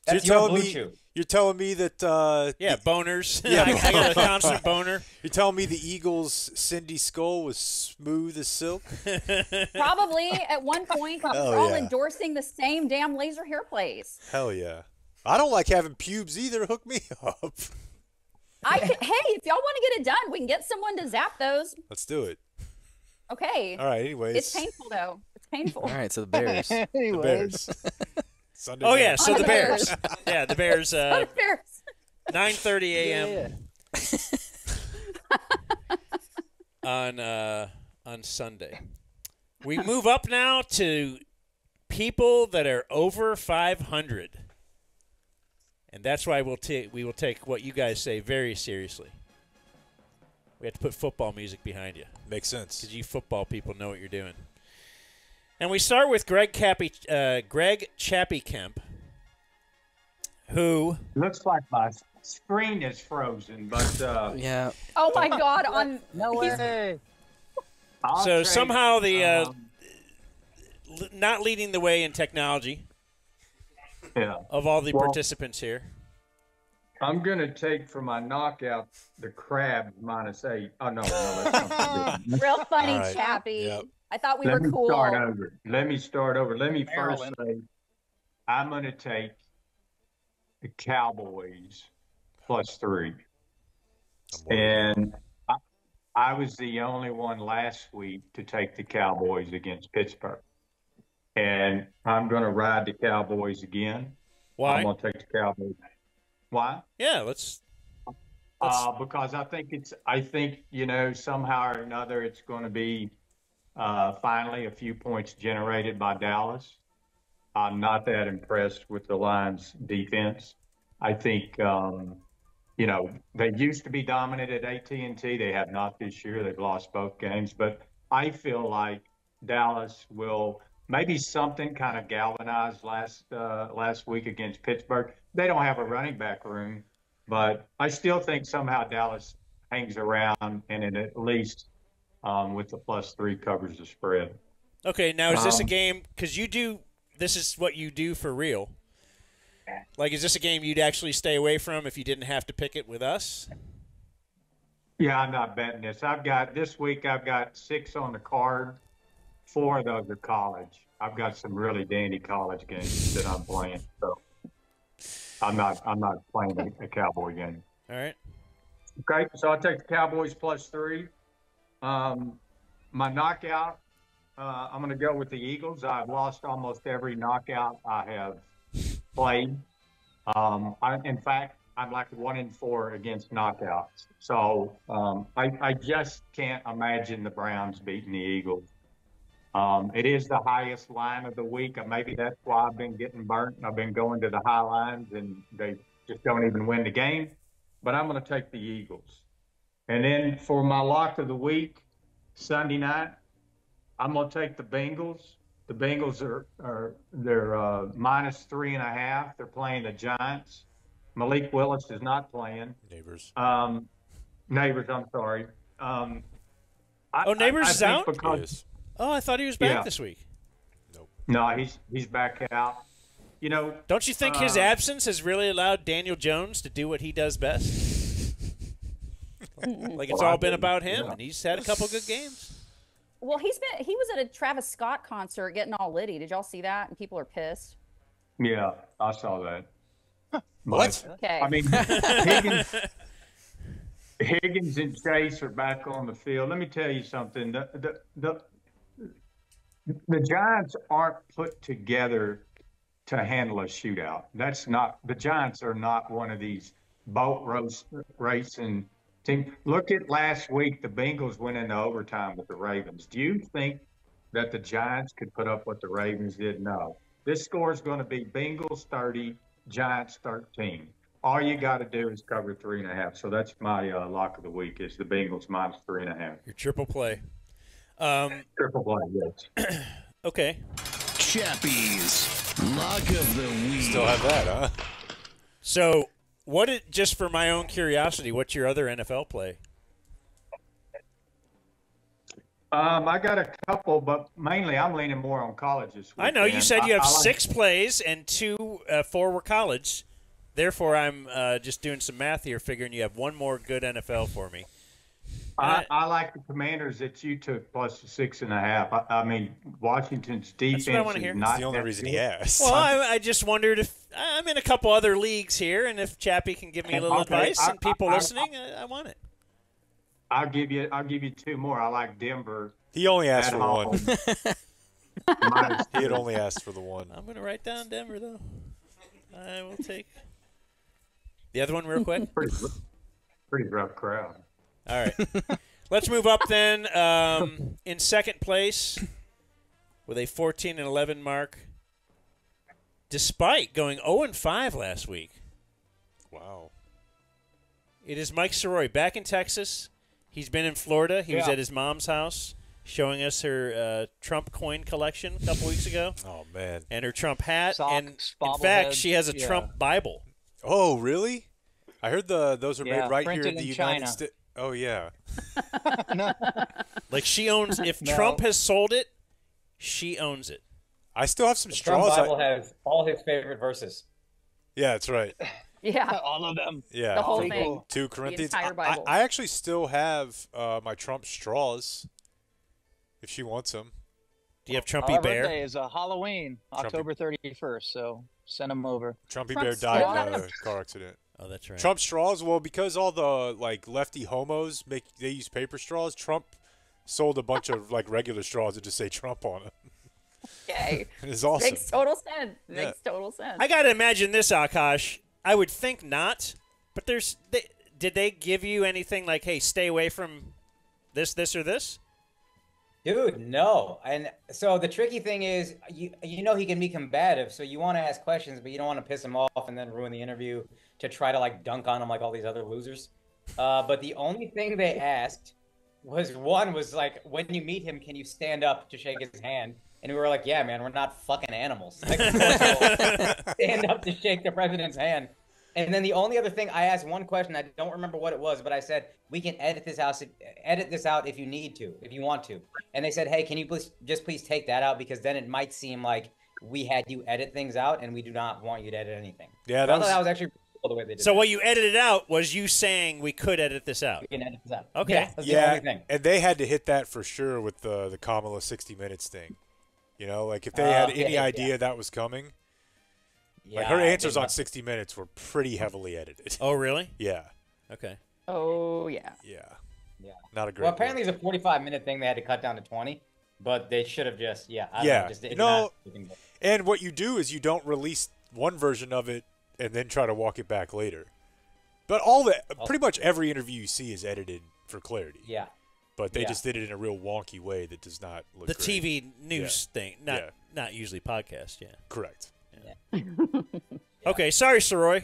Speaker 2: So
Speaker 3: That's
Speaker 2: you're
Speaker 3: your
Speaker 2: telling me
Speaker 3: chew.
Speaker 2: you're telling me that uh,
Speaker 1: Yeah, boners.
Speaker 2: Yeah.
Speaker 1: I, I got a constant boner.
Speaker 2: you're telling me the Eagles' Cindy Skull was smooth as silk.
Speaker 4: Probably at one point we're all
Speaker 2: yeah.
Speaker 4: endorsing the same damn laser hair place.
Speaker 2: Hell yeah. I don't like having pubes either. Hook me up.
Speaker 4: I could, hey, if y'all want to get it done, we can get someone to zap those.
Speaker 2: Let's do it.
Speaker 4: Okay.
Speaker 2: All right. Anyways,
Speaker 4: It's painful though. It's painful.
Speaker 7: All right, so the Bears.
Speaker 2: the Bears. Sunday
Speaker 1: Oh yeah, so the
Speaker 4: the
Speaker 1: Bears.
Speaker 4: Bears.
Speaker 1: Yeah, the Bears. Uh,
Speaker 4: Bears.
Speaker 1: 9:30 a.m. on uh, on Sunday. We move up now to people that are over 500, and that's why we'll take we will take what you guys say very seriously. We have to put football music behind you
Speaker 2: Makes sense.
Speaker 1: because you football people know what you're doing. And we start with Greg Cappy, uh, Greg Chappy Kemp, who
Speaker 6: Looks like my screen is frozen, but uh,
Speaker 7: yeah,
Speaker 4: Oh my God! On
Speaker 5: no
Speaker 4: he's-
Speaker 5: way.
Speaker 6: I'll
Speaker 1: So
Speaker 6: trade,
Speaker 1: somehow the, uh,
Speaker 6: um,
Speaker 1: not leading the way in technology
Speaker 6: yeah.
Speaker 1: of all the
Speaker 6: Well-
Speaker 1: participants here.
Speaker 6: I'm gonna take for my knockout the crab minus eight. Oh no, no, that's not
Speaker 4: real funny,
Speaker 2: All right.
Speaker 4: Chappy.
Speaker 2: Yep.
Speaker 4: I thought we
Speaker 6: Let
Speaker 4: were
Speaker 6: me
Speaker 4: cool.
Speaker 6: start over. Let me start over. Let me
Speaker 5: Maryland.
Speaker 6: first say, I'm going to take the Cowboys plus three. And I, I was the only one last week to take the Cowboys against Pittsburgh. And I'm going to ride the Cowboys again.
Speaker 1: Why?
Speaker 6: I'm going to take the Cowboys. Why?
Speaker 1: yeah, let's. let's
Speaker 6: Uh, because I think it's, I think, you know, somehow or another, it's going to be uh, finally a few points generated by Dallas. I'm not that impressed with the Lions' defense. I think, um, you know, they used to be dominant at AT&T. They have not this year. They've lost both games, but I feel like Dallas will maybe something kind of galvanized last uh, last week against Pittsburgh. They don't have a running back room, but I still think somehow Dallas hangs around and at least um, with the plus three covers the spread.
Speaker 1: Okay, now is this a
Speaker 6: Um,
Speaker 1: game? Because you do. This is what you do for real. Like, is this a game you'd actually stay away from if you didn't have to pick it with us?
Speaker 6: Yeah, I'm not betting this. I've got this week. I've got six on the card. Four of those are college. I've got some really dandy college games that I'm playing. So I'm not. I'm not playing a, a Cowboy game.
Speaker 1: All right.
Speaker 6: Okay, so I'll take the Cowboys plus three. Um, my knockout. Uh, I'm going to go with the Eagles. I've lost almost every knockout I have played. Um, I, in fact, I'm like one in four against knockouts. So um, I, I just can't imagine the Browns beating the Eagles. Um, it is the highest line of the week. and Maybe that's why I've been getting burnt. I've been going to the high lines and they just don't even win the game. But I'm going to take the Eagles. And then for my lock of the week, Sunday night, I'm going to take the Bengals. The Bengals are, are they're uh, minus three and a half. They're playing the Giants. Malik Willis is not playing.
Speaker 2: Nabers.
Speaker 6: Um, Nabers, I'm sorry. Um, I,
Speaker 1: Oh, Nabers
Speaker 6: I, I
Speaker 1: is out?
Speaker 6: Because,
Speaker 2: Yes.
Speaker 1: Oh, I thought he was back
Speaker 6: Yeah.
Speaker 1: this week.
Speaker 6: No, he's he's back out. You know,
Speaker 1: Don't you think his
Speaker 6: Uh,
Speaker 1: absence has really allowed Daniel Jones to do what he does best? Like it's all been about him,
Speaker 6: yeah.
Speaker 1: and he's had a couple good games.
Speaker 4: Well, he's been he was at a Travis Scott concert getting all litty. Did y'all see that? And people are pissed.
Speaker 6: yeah, I saw that.
Speaker 2: What?
Speaker 6: But,
Speaker 4: Okay.
Speaker 6: I mean, Higgins, Higgins and Chase are back on the field. Let me tell you something. The the the, the Giants aren't put together to handle a shootout. That's not the Giants are not one of these boat race racing team. Look at last week. The Bengals went into overtime with the Ravens. Do you think that the Giants could put up what the Ravens did? No. This score is going to be Bengals 30, Giants 13. All you got to do is cover three and a half. So that's my uh, lock of the week is the Bengals minus three and a half.
Speaker 1: Your triple play. Um,
Speaker 6: Triple play, yes.
Speaker 1: okay.
Speaker 8: Chappy's Lock of the Week.
Speaker 2: Still have that, huh?
Speaker 1: So, what? Did, just for my own curiosity, what's your other NFL play?
Speaker 6: Um, I got a couple, but mainly I'm leaning more on college this week.
Speaker 1: I know you said you have
Speaker 6: I like-
Speaker 1: six plays and two, uh, four were college. Therefore, I'm uh, just doing some math here, figuring you have one more good NFL for me.
Speaker 6: I, I like the Commanders that you took plus the six and a half. I, I mean, Washington's defense
Speaker 1: what I wanna
Speaker 6: is
Speaker 1: hear.
Speaker 6: not
Speaker 2: That's the only
Speaker 6: that
Speaker 2: reason
Speaker 6: good.
Speaker 2: he asked.
Speaker 1: Well, I, I just wondered if I'm in a couple other leagues here, and if Chappy can give me a little
Speaker 6: Okay,
Speaker 1: advice,
Speaker 6: I-
Speaker 1: and people
Speaker 6: I- I-
Speaker 1: listening, I, I want it.
Speaker 6: I'll give you. I'll give you two more. I like Denver
Speaker 2: he only asked for
Speaker 6: home.
Speaker 2: one. He had only asked for the one.
Speaker 1: I'm going to write down Denver, though. I will take the other one real quick.
Speaker 6: pretty, pretty rough crowd.
Speaker 1: All right. Let's move up then. Um, in second place with a 14 and 11 mark, despite going 0 and 5 last week.
Speaker 2: Wow.
Speaker 1: It is Mike Sirois back in Texas. He's been in Florida. He was at his mom's house showing us her uh, Trump coin collection a couple weeks ago
Speaker 2: Oh man.
Speaker 1: and her Trump hat.
Speaker 5: Socks,
Speaker 1: and in fact,
Speaker 5: bobbleheads,
Speaker 1: she has a
Speaker 5: yeah.
Speaker 1: Trump Bible.
Speaker 2: Oh really? I heard the those are
Speaker 5: Yeah,
Speaker 2: made right here in the
Speaker 5: in
Speaker 2: United States. Oh yeah.
Speaker 1: Like she owns. If
Speaker 5: No.
Speaker 1: Trump has sold it, she owns it.
Speaker 2: I still have some
Speaker 3: The Trump
Speaker 2: straws. I-
Speaker 3: Bible has all his favorite verses.
Speaker 2: yeah, that's right.
Speaker 4: Yeah.
Speaker 5: All of them.
Speaker 2: Yeah.
Speaker 4: The whole
Speaker 2: two-
Speaker 4: thing.
Speaker 2: Two Corinthians.
Speaker 4: entire
Speaker 2: I- I, I actually still have uh, my Trump straws. If she wants them.
Speaker 1: Do you have
Speaker 5: Our
Speaker 1: Trumpy Bear?
Speaker 5: birthday is uh, Halloween, October 31st. So send them over.
Speaker 2: Trumpy
Speaker 4: Trump
Speaker 2: Bear died in a car accident.
Speaker 1: Oh, that's right.
Speaker 2: Trump straws. Well, because all the like lefty homos make they use paper straws. Trump sold a bunch of like regular straws that just say Trump on them.
Speaker 4: Okay.
Speaker 2: It's awesome.
Speaker 4: Makes total sense.
Speaker 2: Yeah.
Speaker 4: Makes total sense.
Speaker 1: I gotta imagine this, Akaash. I would think not, but there's. They, did they give you anything like, "Hey, stay away from this, this, or this"?
Speaker 3: Dude, no. And so the tricky thing is, you you know he can be combative, so you want to ask questions, but you don't want to piss him off and then ruin the interview to try to like dunk on him like all these other losers. Uh, but the only thing they asked was one was like, when you meet him, can you stand up to shake his hand? And we were like, yeah, man, we're not fucking animals. Like, of stand up to shake the president's hand. And then the only other thing I asked one question, I don't remember what it was, but I said we can edit this out, edit this out if you need to, if you want to. And they said, hey, can you please just please take that out because then it might seem like we had you edit things out, and we do not want you to edit anything.
Speaker 2: Yeah,
Speaker 3: I
Speaker 2: that
Speaker 3: thought
Speaker 2: was,
Speaker 3: that was actually cool the way they did. It.
Speaker 1: So
Speaker 3: that.
Speaker 1: what you edited out was you saying we could edit this out.
Speaker 3: we can edit this out.
Speaker 1: Okay.
Speaker 3: Yeah, that's the only thing.
Speaker 2: and they had to hit that for sure with the the Kamala 60 minutes thing. You know, like if they
Speaker 3: Uh,
Speaker 2: had
Speaker 3: yeah,
Speaker 2: any
Speaker 3: yeah.
Speaker 2: idea that was coming,
Speaker 3: Yeah,
Speaker 2: like her answers on 60 Minutes were pretty heavily edited.
Speaker 1: Oh, really?
Speaker 2: Yeah,
Speaker 1: Okay.
Speaker 4: oh yeah.
Speaker 2: yeah,
Speaker 3: Yeah.
Speaker 2: not a great.
Speaker 3: Well, apparently it's a 45 minute thing they had to cut down to 20, but they should have just yeah. I don't
Speaker 2: Yeah.
Speaker 3: know, just,
Speaker 2: No,
Speaker 3: not-
Speaker 2: And what you do is you don't release one version of it and then try to walk it back later. But all the pretty much every interview you see is edited for clarity.
Speaker 3: yeah.
Speaker 2: But they
Speaker 3: Yeah.
Speaker 2: just did it in a real wonky way that does not look
Speaker 1: The
Speaker 2: great.
Speaker 1: TV news thing, not
Speaker 2: Yeah.
Speaker 1: not usually podcast. Yeah.
Speaker 2: Correct.
Speaker 1: Okay. Sorry, Sirois.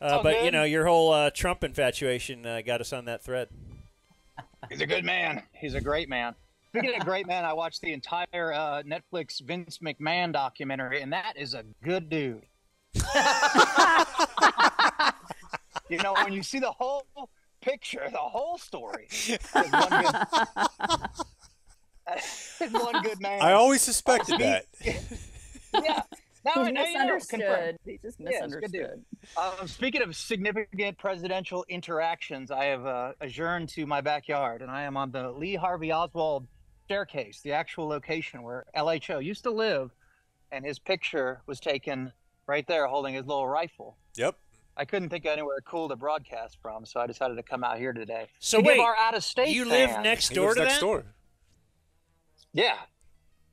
Speaker 1: Uh,
Speaker 5: all
Speaker 1: but you know your whole uh, Trump infatuation uh, got us on that thread.
Speaker 5: He's a good man. He's a great man. Speaking of great man, I watched the entire uh, Netflix Vince McMahon documentary, and that is a good dude. you know, when you see the whole picture, the whole story, is one good, one good man.
Speaker 2: I always suspected that.
Speaker 5: yeah. Now,
Speaker 4: He
Speaker 5: now you know, confirmed.
Speaker 4: misunderstood. He just
Speaker 5: Yeah, good
Speaker 4: misunderstood.
Speaker 5: Um, speaking of significant presidential interactions, I have uh, adjourned to my backyard, and I am on the Lee Harvey Oswald staircase, the actual location where LHO used to live, and his picture was taken right there, holding his little rifle.
Speaker 2: Yep.
Speaker 5: I couldn't think of anywhere cool to broadcast from, so I decided to come out here today.
Speaker 1: So
Speaker 5: to
Speaker 1: wait,
Speaker 5: our out-of-state
Speaker 1: you live next
Speaker 2: He
Speaker 1: door
Speaker 2: lives
Speaker 1: to
Speaker 2: next
Speaker 1: that?
Speaker 2: door.
Speaker 5: Yeah,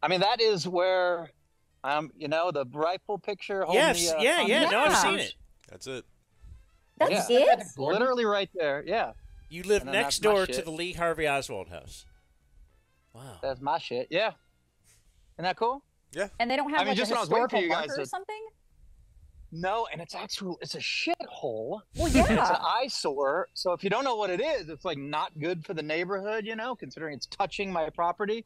Speaker 5: I mean that is where, um, you know, the rifle picture. holding
Speaker 1: Yes.
Speaker 5: the, uh,
Speaker 1: yeah. Yeah. No, I've seen it.
Speaker 2: That's it.
Speaker 4: That's
Speaker 5: Yeah.
Speaker 4: it.
Speaker 5: Literally right there. Yeah,
Speaker 1: You live
Speaker 5: And
Speaker 1: next door to the Lee Harvey Oswald house. Wow.
Speaker 5: that's my shit. Yeah, isn't that cool? Yeah.
Speaker 4: And they don't have
Speaker 5: I mean,
Speaker 4: like
Speaker 5: just
Speaker 4: a
Speaker 5: when I was waiting for
Speaker 4: historical
Speaker 5: you guys
Speaker 4: marker or something.
Speaker 5: No, and it's actual. It's a shithole.
Speaker 4: Well, yeah,
Speaker 5: It's an eyesore. So if you don't know what it is, it's like not good for the neighborhood. You know, considering it's touching my property.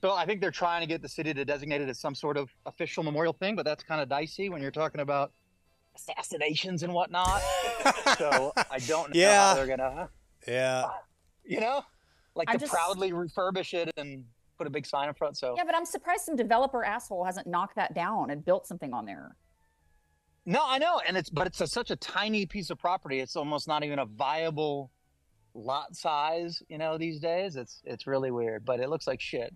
Speaker 5: So I think they're trying to get the city to designate it as some sort of official memorial thing, but that's kind of dicey when you're talking about assassinations and whatnot. so I don't know
Speaker 2: Yeah.
Speaker 5: how they're gonna, uh,
Speaker 2: Yeah.
Speaker 5: you know, like
Speaker 4: I'm
Speaker 5: to
Speaker 4: just-
Speaker 5: proudly refurbish it and put a big sign in front. So
Speaker 4: Yeah, but I'm surprised some developer asshole hasn't knocked that down and built something on there.
Speaker 5: No, I know, and it's but it's a, such a tiny piece of property. It's almost not even a viable lot size, you know, these days. It's it's really weird, but it looks like shit.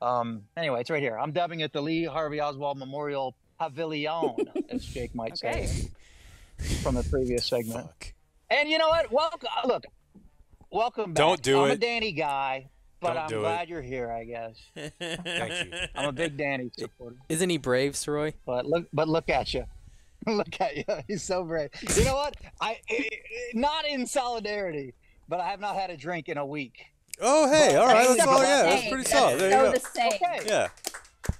Speaker 5: Um. Anyway, it's right here. I'm dubbing it the Lee Harvey Oswald Memorial Pavilion, as Jake might
Speaker 4: Okay.
Speaker 5: say from the previous segment.
Speaker 2: Fuck.
Speaker 5: And you know what? Welcome. Look, welcome back.
Speaker 2: Don't do
Speaker 5: I'm a. Danny guy, but
Speaker 2: Don't
Speaker 5: I'm
Speaker 2: do it.
Speaker 5: glad you're here. I guess
Speaker 2: Thank you.
Speaker 5: I'm a big Danny supporter.
Speaker 7: Isn't he brave, Sirois?
Speaker 5: But look, but look at you. look at you. He's so brave. You know what? I, I not in solidarity, but I have not had a drink in a week.
Speaker 2: Oh, hey. All right.
Speaker 5: Hey,
Speaker 2: That's all. Yeah, that's
Speaker 4: same.
Speaker 2: pretty solid. There you go.
Speaker 4: the same.
Speaker 5: Okay.
Speaker 2: Yeah.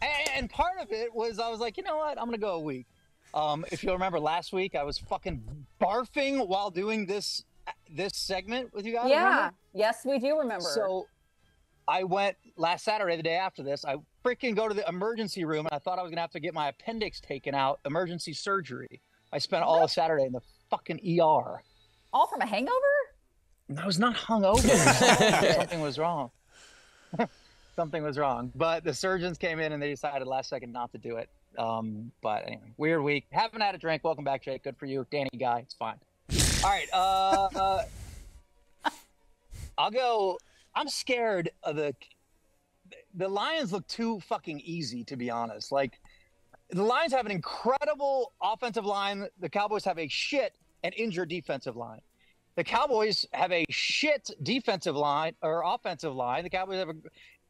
Speaker 5: And, and part of it was I was like, you know what? I'm gonna go a week. Um, if you'll remember last week, I was fucking barfing while doing this this segment with you guys.
Speaker 4: Yeah.
Speaker 5: remember?
Speaker 4: Yes, we do remember.
Speaker 5: So I went last Saturday, the day after this. I freaking go to the emergency room, and I thought I was gonna have to get my appendix taken out, emergency surgery. I spent all of Saturday in the fucking ER.
Speaker 4: all from a hangover?
Speaker 5: I was not hungover. Something was wrong. Something was wrong. But the surgeons came in and they decided last second not to do it. Um, but anyway, weird week. Haven't had a drink. Welcome back, Jake. Good for you, Danny guy. It's fine. All right. Uh, uh, I'll go. I'm scared of the the Lions look too fucking easy, to be honest. Like the Lions have an incredible offensive line. The Cowboys have a shit and injured defensive line. The Cowboys have a shit defensive line or offensive line. The Cowboys have a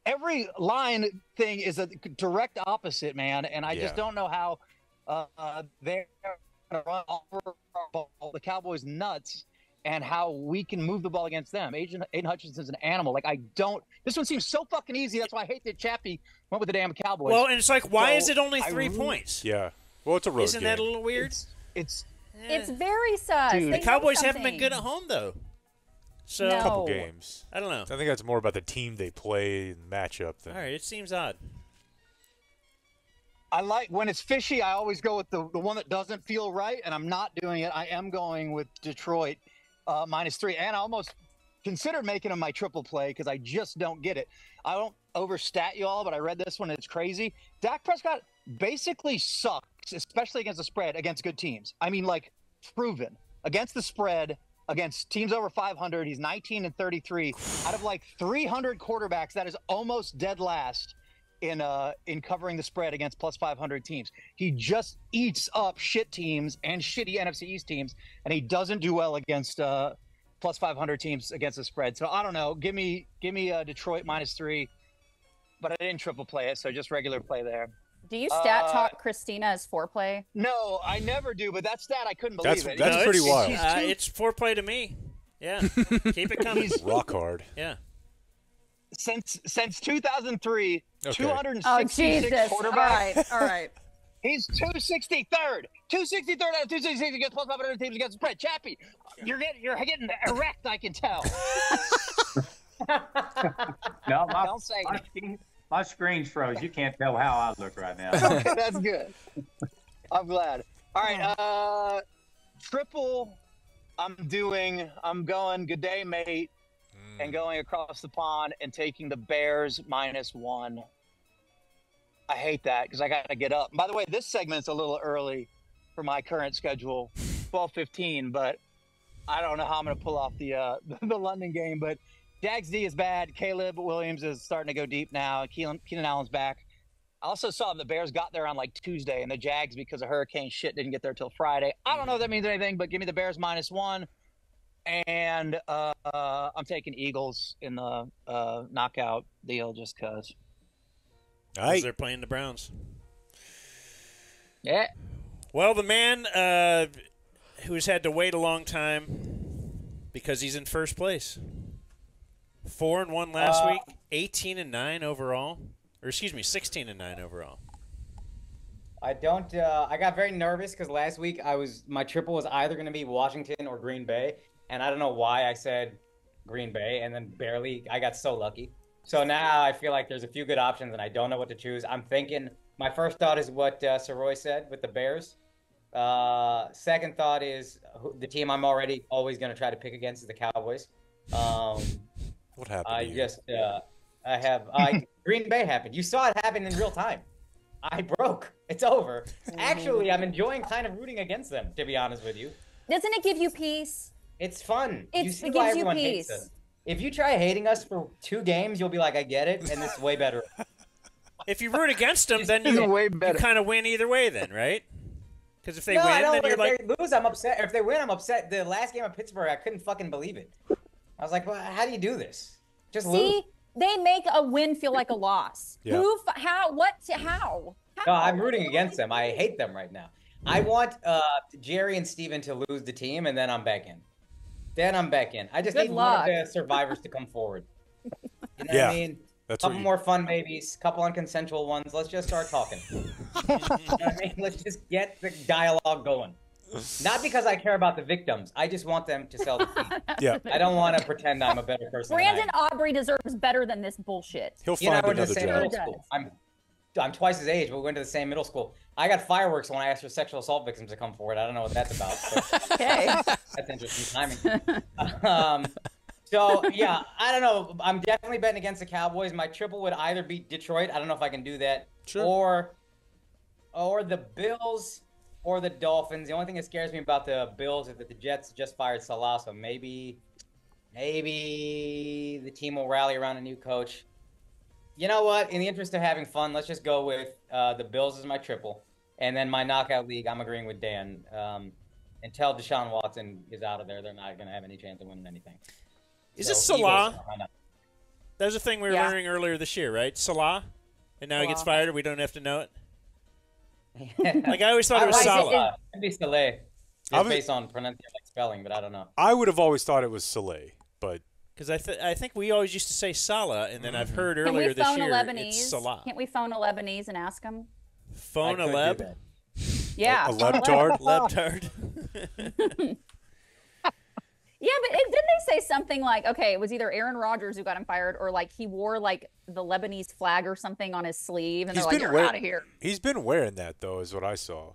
Speaker 5: every line thing is a direct opposite, man. And I just don't know how uh, they're going to run over our ball, the Cowboys nuts and how we can move the ball against them. Aidan, Aidan Hutchinson's an animal. Like I don't. This one seems so fucking easy. That's why I hate that Chappy went with the damn Cowboys.
Speaker 1: Well, and it's like, why
Speaker 5: So,
Speaker 1: is it only three
Speaker 5: really-
Speaker 1: points?
Speaker 2: Yeah. Well, it's a road
Speaker 1: Isn't
Speaker 2: game.
Speaker 1: that a little weird?
Speaker 5: it's it's
Speaker 4: It's very sus.
Speaker 5: Dude.
Speaker 1: The Cowboys haven't been good at home though. So
Speaker 4: No.
Speaker 2: couple games.
Speaker 1: I don't know.
Speaker 2: I think that's more about the team they play and matchup than
Speaker 1: All right, it seems odd.
Speaker 5: I like when it's fishy. I always go with the, the one that doesn't feel right, and I'm not doing it. I am going with Detroit uh, minus three, and I almost considered making him my triple play because I just don't get it. I don't overstat you all, but I read this one. It's crazy. Dak Prescott basically sucks, especially against the spread against good teams. I mean, like proven against the spread against teams over 500. He's 19 and 33 out of like 300 quarterbacks. That is almost dead last in uh in covering the spread against plus 500 teams. He just eats up shit teams and shitty NFC East teams, and he doesn't do well against uh plus 500 teams against the spread. So I don't know. Give me give me uh, Detroit minus three, but I didn't triple play it, so just regular play there.
Speaker 4: Do you stat
Speaker 5: Uh,
Speaker 4: talk Christina as foreplay?
Speaker 5: No, I never do, but that's that stat I couldn't believe
Speaker 2: That's-
Speaker 5: it.
Speaker 2: that's
Speaker 1: No,
Speaker 2: pretty
Speaker 1: it's,
Speaker 2: wild.
Speaker 1: Uh, it's foreplay to me. Yeah, keep it coming.
Speaker 2: He's, rock hard.
Speaker 1: Yeah.
Speaker 5: since since 2003,
Speaker 2: Okay.
Speaker 5: 266
Speaker 4: Oh Jesus! All
Speaker 5: quarterbacks.
Speaker 4: right, all right.
Speaker 5: He's 263rd. 263rd out of 266 against plus 500 teams against the spread. Chappy, you're getting you're getting erect, I can tell.
Speaker 6: No, my,
Speaker 5: Don't say
Speaker 6: my,
Speaker 5: it.
Speaker 6: screen, my screen's froze. You can't tell how I look right now.
Speaker 5: Okay, that's good. I'm glad. All right, uh triple I'm doing I'm going good day, mate, and going across the pond and taking the Bears minus one. I hate that because I gotta get up. By the way, this segment's a little early for my current schedule, 12:15, but I don't know how I'm gonna pull off the uh the London game. But Jags D is bad. Caleb Williams is starting to go deep now. Keenan, Keenan Allen's back. I also saw the Bears got there on like Tuesday, and the Jags, because of hurricane shit, didn't get there till Friday. I don't know if that means anything, but give me the Bears minus one. And uh, uh, I'm taking Eagles in the uh, knockout deal just because.
Speaker 2: All
Speaker 1: 'cause
Speaker 2: right.
Speaker 1: They're playing the Browns.
Speaker 5: Yeah.
Speaker 1: Well, the man uh, who's had to wait a long time because he's in first place. Four and one last
Speaker 3: Uh,
Speaker 1: week, eighteen and nine overall, or excuse me, sixteen and nine overall.
Speaker 3: I don't. Uh, I got very nervous because last week I was my triple was either going to be Washington or Green Bay, and I don't know why I said Green Bay, and then barely I got so lucky. So now I feel like there's a few good options, and I don't know what to choose. I'm thinking my first thought is what uh, Sirois said with the Bears. Uh, second thought is the team I'm already always going to try to pick against is the Cowboys. Um,
Speaker 2: What happened?
Speaker 3: I
Speaker 2: to you?
Speaker 3: just uh, I have I Green Bay happened. You saw it happen in real time. I broke. It's over. Actually, I'm enjoying kind of rooting against them. To be honest with you,
Speaker 4: Doesn't it give you peace?
Speaker 3: it's fun. you
Speaker 4: It's-
Speaker 3: see
Speaker 4: it
Speaker 3: why
Speaker 4: gives you
Speaker 3: everyone hates
Speaker 4: peace.
Speaker 3: Us. If you try hating us for two games, you'll be like, I get it, and this is way better.
Speaker 1: If you root against them, then you,
Speaker 5: way
Speaker 1: you kind of win either way, then, right? Because if they
Speaker 3: no, I
Speaker 1: win,
Speaker 3: don't.
Speaker 1: then you're
Speaker 3: If
Speaker 1: like,
Speaker 3: they lose, I'm upset. If they win, I'm upset. The last game of Pittsburgh, I couldn't fucking believe it. I was like, well, how do you do this? Just lose.
Speaker 4: See, they make a win feel like a loss.
Speaker 2: Yeah.
Speaker 4: Who? f- How? What? How?
Speaker 3: No,
Speaker 4: How?
Speaker 3: I'm rooting against them. I hate them right now. I want uh, Jerry and Stephen to lose the team, and then I'm back in. Then I'm back in. I just
Speaker 4: Good
Speaker 3: need
Speaker 4: luck.
Speaker 3: one of the survivors to come forward. You know
Speaker 2: Yeah,
Speaker 3: what I mean?
Speaker 2: That's what
Speaker 3: couple
Speaker 2: you,
Speaker 3: more fun babies, couple unconsensual ones. Let's just start talking. you know what I mean? Let's just get the dialogue going. Not because I care about the victims. I just want them to sell the feed.
Speaker 2: yeah.
Speaker 3: I don't want to pretend I'm a better person. than I
Speaker 4: Brandon
Speaker 3: am.
Speaker 4: Aubrey deserves better than this bullshit.
Speaker 2: He'll
Speaker 3: You and I
Speaker 2: find
Speaker 3: went to the
Speaker 2: another job.
Speaker 3: I'm, I'm twice his age, but we went to the same middle school. I got fireworks when I asked for sexual assault victims to come forward. I don't know what that's about. but
Speaker 4: Okay.
Speaker 3: that's interesting timing. um, so yeah, I don't know. I'm definitely betting against the Cowboys. My triple would either beat Detroit. I don't know if I can do that,
Speaker 2: Sure.
Speaker 3: or or the Bills or the Dolphins. The only thing that scares me about the Bills is that the Jets just fired Salah, so maybe maybe the team will rally around a new coach. You know what? In the interest of having fun, let's just go with uh, the Bills as my triple, and then my knockout league. I'm agreeing with Dan. Um, until Deshaun Watson is out of there, they're not going to have any chance of winning anything.
Speaker 1: Is
Speaker 3: So,
Speaker 1: this
Speaker 3: Eagles
Speaker 1: Salah?
Speaker 3: are my knock-
Speaker 1: That was a thing we were
Speaker 4: Yeah.
Speaker 1: learning earlier this year, right? Salah, and now he gets
Speaker 4: Salah.
Speaker 1: fired. We don't have to know it. Like I always thought it was
Speaker 3: I like
Speaker 1: Salah.
Speaker 3: Uh, it'd be Saleh.
Speaker 2: I
Speaker 3: Just
Speaker 2: was-
Speaker 3: based on pronunciation, like spelling, but I don't know.
Speaker 2: I would have always thought it was Soleil, but
Speaker 1: Because I, th- I think we always used to say Salah, and then I've
Speaker 2: Mm-hmm.
Speaker 1: heard
Speaker 4: Can
Speaker 1: earlier
Speaker 4: we
Speaker 1: this
Speaker 4: phone
Speaker 1: year
Speaker 4: a Lebanese?
Speaker 1: it's Salah.
Speaker 4: Can't we phone a Lebanese and ask him?
Speaker 1: Phone
Speaker 3: I
Speaker 1: a
Speaker 3: could
Speaker 1: leb.
Speaker 4: Yeah.
Speaker 2: a lebtard.
Speaker 1: lebtard.
Speaker 4: Yeah, but it, didn't they say something like, okay, it was either Aaron Rodgers who got him fired, or like he wore like the Lebanese flag or something on his sleeve, and
Speaker 2: He's
Speaker 4: they're like,
Speaker 2: been
Speaker 4: "You're
Speaker 2: wear-
Speaker 4: out of here."
Speaker 2: He's been wearing that though, is what I saw.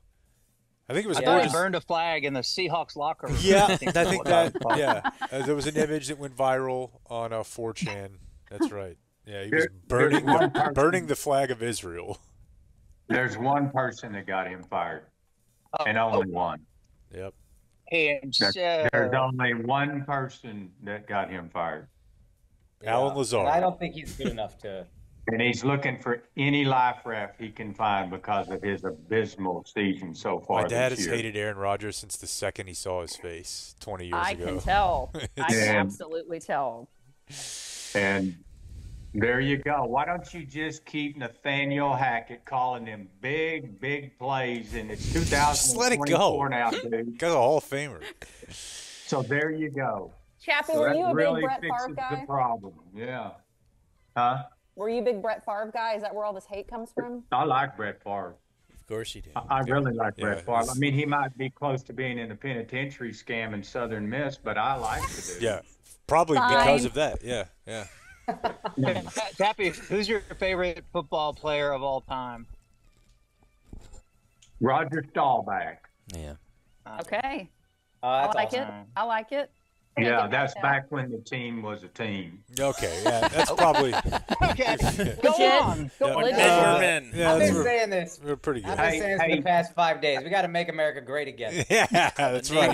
Speaker 2: I think it was
Speaker 5: I
Speaker 2: more
Speaker 5: thought he burned a flag in the Seahawks locker room.
Speaker 2: Yeah, I
Speaker 5: that's
Speaker 2: think
Speaker 5: what
Speaker 2: that. Yeah, uh, there was an image that went viral on uh, 4chan. That's right. Yeah, he was burning the,
Speaker 6: person-
Speaker 2: burning the flag of Israel.
Speaker 6: There's one person that got him fired,
Speaker 5: Oh,
Speaker 6: and only one.
Speaker 2: Yep.
Speaker 5: himself.
Speaker 6: There's only one person that got him fired,
Speaker 2: Allen
Speaker 3: Yeah.
Speaker 2: Lazard.
Speaker 3: I don't think he's good enough to.
Speaker 6: And he's looking for any life raft he can find because of his abysmal season so far.
Speaker 2: My dad
Speaker 6: this
Speaker 2: has
Speaker 6: year.
Speaker 2: hated Aaron Rodgers since the second he saw his face 20 years
Speaker 4: I
Speaker 2: ago.
Speaker 4: I can tell. I can
Speaker 6: Yeah.
Speaker 4: absolutely tell.
Speaker 6: And there you go. Why don't you just keep Nathaniel Hackett calling them big, big plays? And it's
Speaker 2: Just let it go.
Speaker 6: 2024 now, dude.
Speaker 2: Guy's a Hall of Famer.
Speaker 6: So there you go.
Speaker 4: Chappy,
Speaker 6: So
Speaker 4: were you a
Speaker 6: really
Speaker 4: big Brett
Speaker 6: fixes
Speaker 4: Favre guy?
Speaker 6: the problem. Yeah. Huh?
Speaker 4: Were you a big Brett Favre guy? Is that where all this hate comes from?
Speaker 6: I like Brett Favre.
Speaker 1: Of course you do.
Speaker 6: I, I really like
Speaker 2: Yeah,
Speaker 6: Brett Favre. I mean, he might be close to being in the penitentiary scam in Southern Miss, but I like the dude.
Speaker 2: Yeah. Probably
Speaker 4: Fine.
Speaker 2: because of that. Yeah. Yeah.
Speaker 5: Chappy, who's your favorite football player of all time?
Speaker 6: Roger Staubach.
Speaker 7: Yeah.
Speaker 4: Okay,
Speaker 3: Uh,
Speaker 4: I like
Speaker 3: awesome.
Speaker 4: it. I like it. Can't
Speaker 6: Yeah, that's
Speaker 4: that.
Speaker 6: back when the team was a team.
Speaker 2: Okay. Yeah. That's probably.
Speaker 5: Okay, go
Speaker 4: Legit.
Speaker 5: on. Go
Speaker 2: Yeah.
Speaker 5: on.
Speaker 4: Legit.
Speaker 1: Men
Speaker 2: Uh,
Speaker 1: were.
Speaker 2: Yeah.
Speaker 3: I've been
Speaker 2: we're,
Speaker 3: saying this.
Speaker 2: we're pretty
Speaker 3: I've
Speaker 2: good.
Speaker 3: been
Speaker 6: Hey,
Speaker 3: saying this for
Speaker 6: hey.
Speaker 3: the past five days. We got to make America great again.
Speaker 2: Yeah. That's right.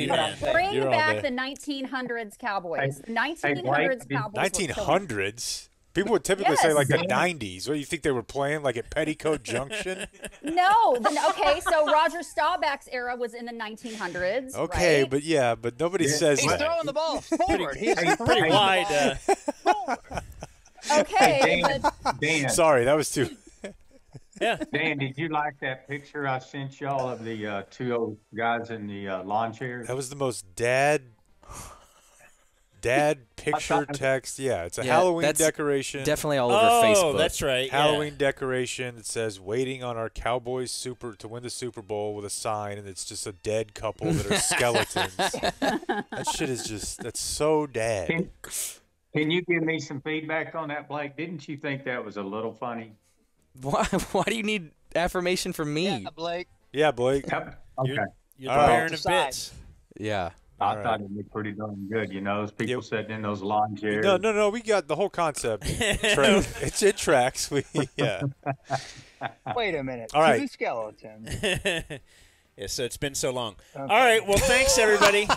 Speaker 4: Bring
Speaker 2: You're
Speaker 4: back the 1900s Cowboys.
Speaker 6: Hey,
Speaker 4: 1900s
Speaker 6: did-
Speaker 4: Cowboys. were killing it.
Speaker 2: 1900s. People would typically say like the 90s. What do you think they were playing like at Petticoat Junction?
Speaker 4: No, the, okay. So Roger Staubach's era was in the 1900s.
Speaker 2: Okay,
Speaker 4: right?
Speaker 2: but yeah, but nobody
Speaker 6: Yeah.
Speaker 2: says
Speaker 5: He's
Speaker 2: that.
Speaker 5: throwing the ball forward. He's
Speaker 6: Hey,
Speaker 1: Pretty wide. Uh,
Speaker 4: okay,
Speaker 6: Hey,
Speaker 4: but
Speaker 6: Dan,
Speaker 2: Sorry, that was too.
Speaker 1: yeah.
Speaker 6: Dan, did you like that picture I sent y'all of the uh, two old guys in the uh, lawn chairs?
Speaker 2: That was the most dad dad picture text. Yeah, it's a
Speaker 7: Yeah,
Speaker 2: Halloween
Speaker 7: that's
Speaker 2: decoration.
Speaker 7: Definitely all over
Speaker 1: Oh,
Speaker 7: Facebook.
Speaker 1: Oh, that's right. yeah.
Speaker 2: Halloween decoration that says "Waiting on our Cowboys Super to win the Super Bowl" with a sign, and it's just a dead couple that are skeletons. that shit is just that's so dad.
Speaker 6: Can, can you give me some feedback on that, Blake? Didn't you think that was a little funny?
Speaker 7: Why, why do you need affirmation from me?
Speaker 5: Yeah, Blake.
Speaker 2: Yeah, Blake.
Speaker 6: Yep. Okay.
Speaker 1: You're, you're
Speaker 2: All
Speaker 1: the
Speaker 2: right.
Speaker 1: Baron of bits.
Speaker 7: Yeah.
Speaker 6: I
Speaker 2: All
Speaker 6: thought it looked pretty darn good. You know, those people
Speaker 2: Yep.
Speaker 6: sitting in those lawn chairs.
Speaker 2: No, no, no. We got the whole concept. Tra- it's it tracks. We yeah.
Speaker 5: Wait a minute.
Speaker 2: All right.
Speaker 5: Two skeletons.
Speaker 1: yeah, so it's been so long. All right. Well, thanks everybody.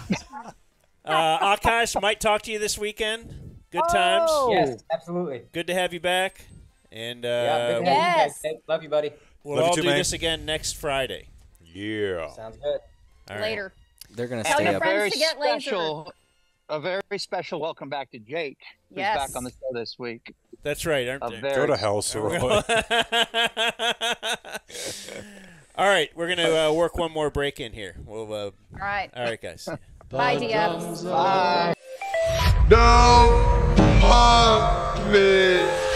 Speaker 1: Uh, Akaash might talk to you this weekend. Good times.
Speaker 5: Oh.
Speaker 3: Yes, absolutely.
Speaker 1: Good to have you back. And uh,
Speaker 3: Yeah, good to you
Speaker 4: Yes.
Speaker 3: Love you, buddy.
Speaker 1: we'll
Speaker 2: Love you
Speaker 1: all
Speaker 2: too,
Speaker 1: do
Speaker 2: man.
Speaker 1: this again next Friday.
Speaker 2: Yeah.
Speaker 3: Sounds good.
Speaker 1: All right.
Speaker 4: Later.
Speaker 7: They're going to
Speaker 4: Tell
Speaker 7: stay
Speaker 4: your
Speaker 7: up.
Speaker 4: friends
Speaker 5: very
Speaker 4: to get laser.
Speaker 5: special, a very special welcome back to Jake, who's
Speaker 4: Yes.
Speaker 5: back on the show this week.
Speaker 1: That's right, aren't
Speaker 5: A
Speaker 1: they?
Speaker 5: very
Speaker 2: Go to hell, Sirois.
Speaker 1: all right, we're gonna uh, work one more break in here. We'll. Uh,
Speaker 4: All right.
Speaker 1: all right, guys.
Speaker 4: Bye, Diabs.
Speaker 5: Bye.
Speaker 8: Don't hurt me.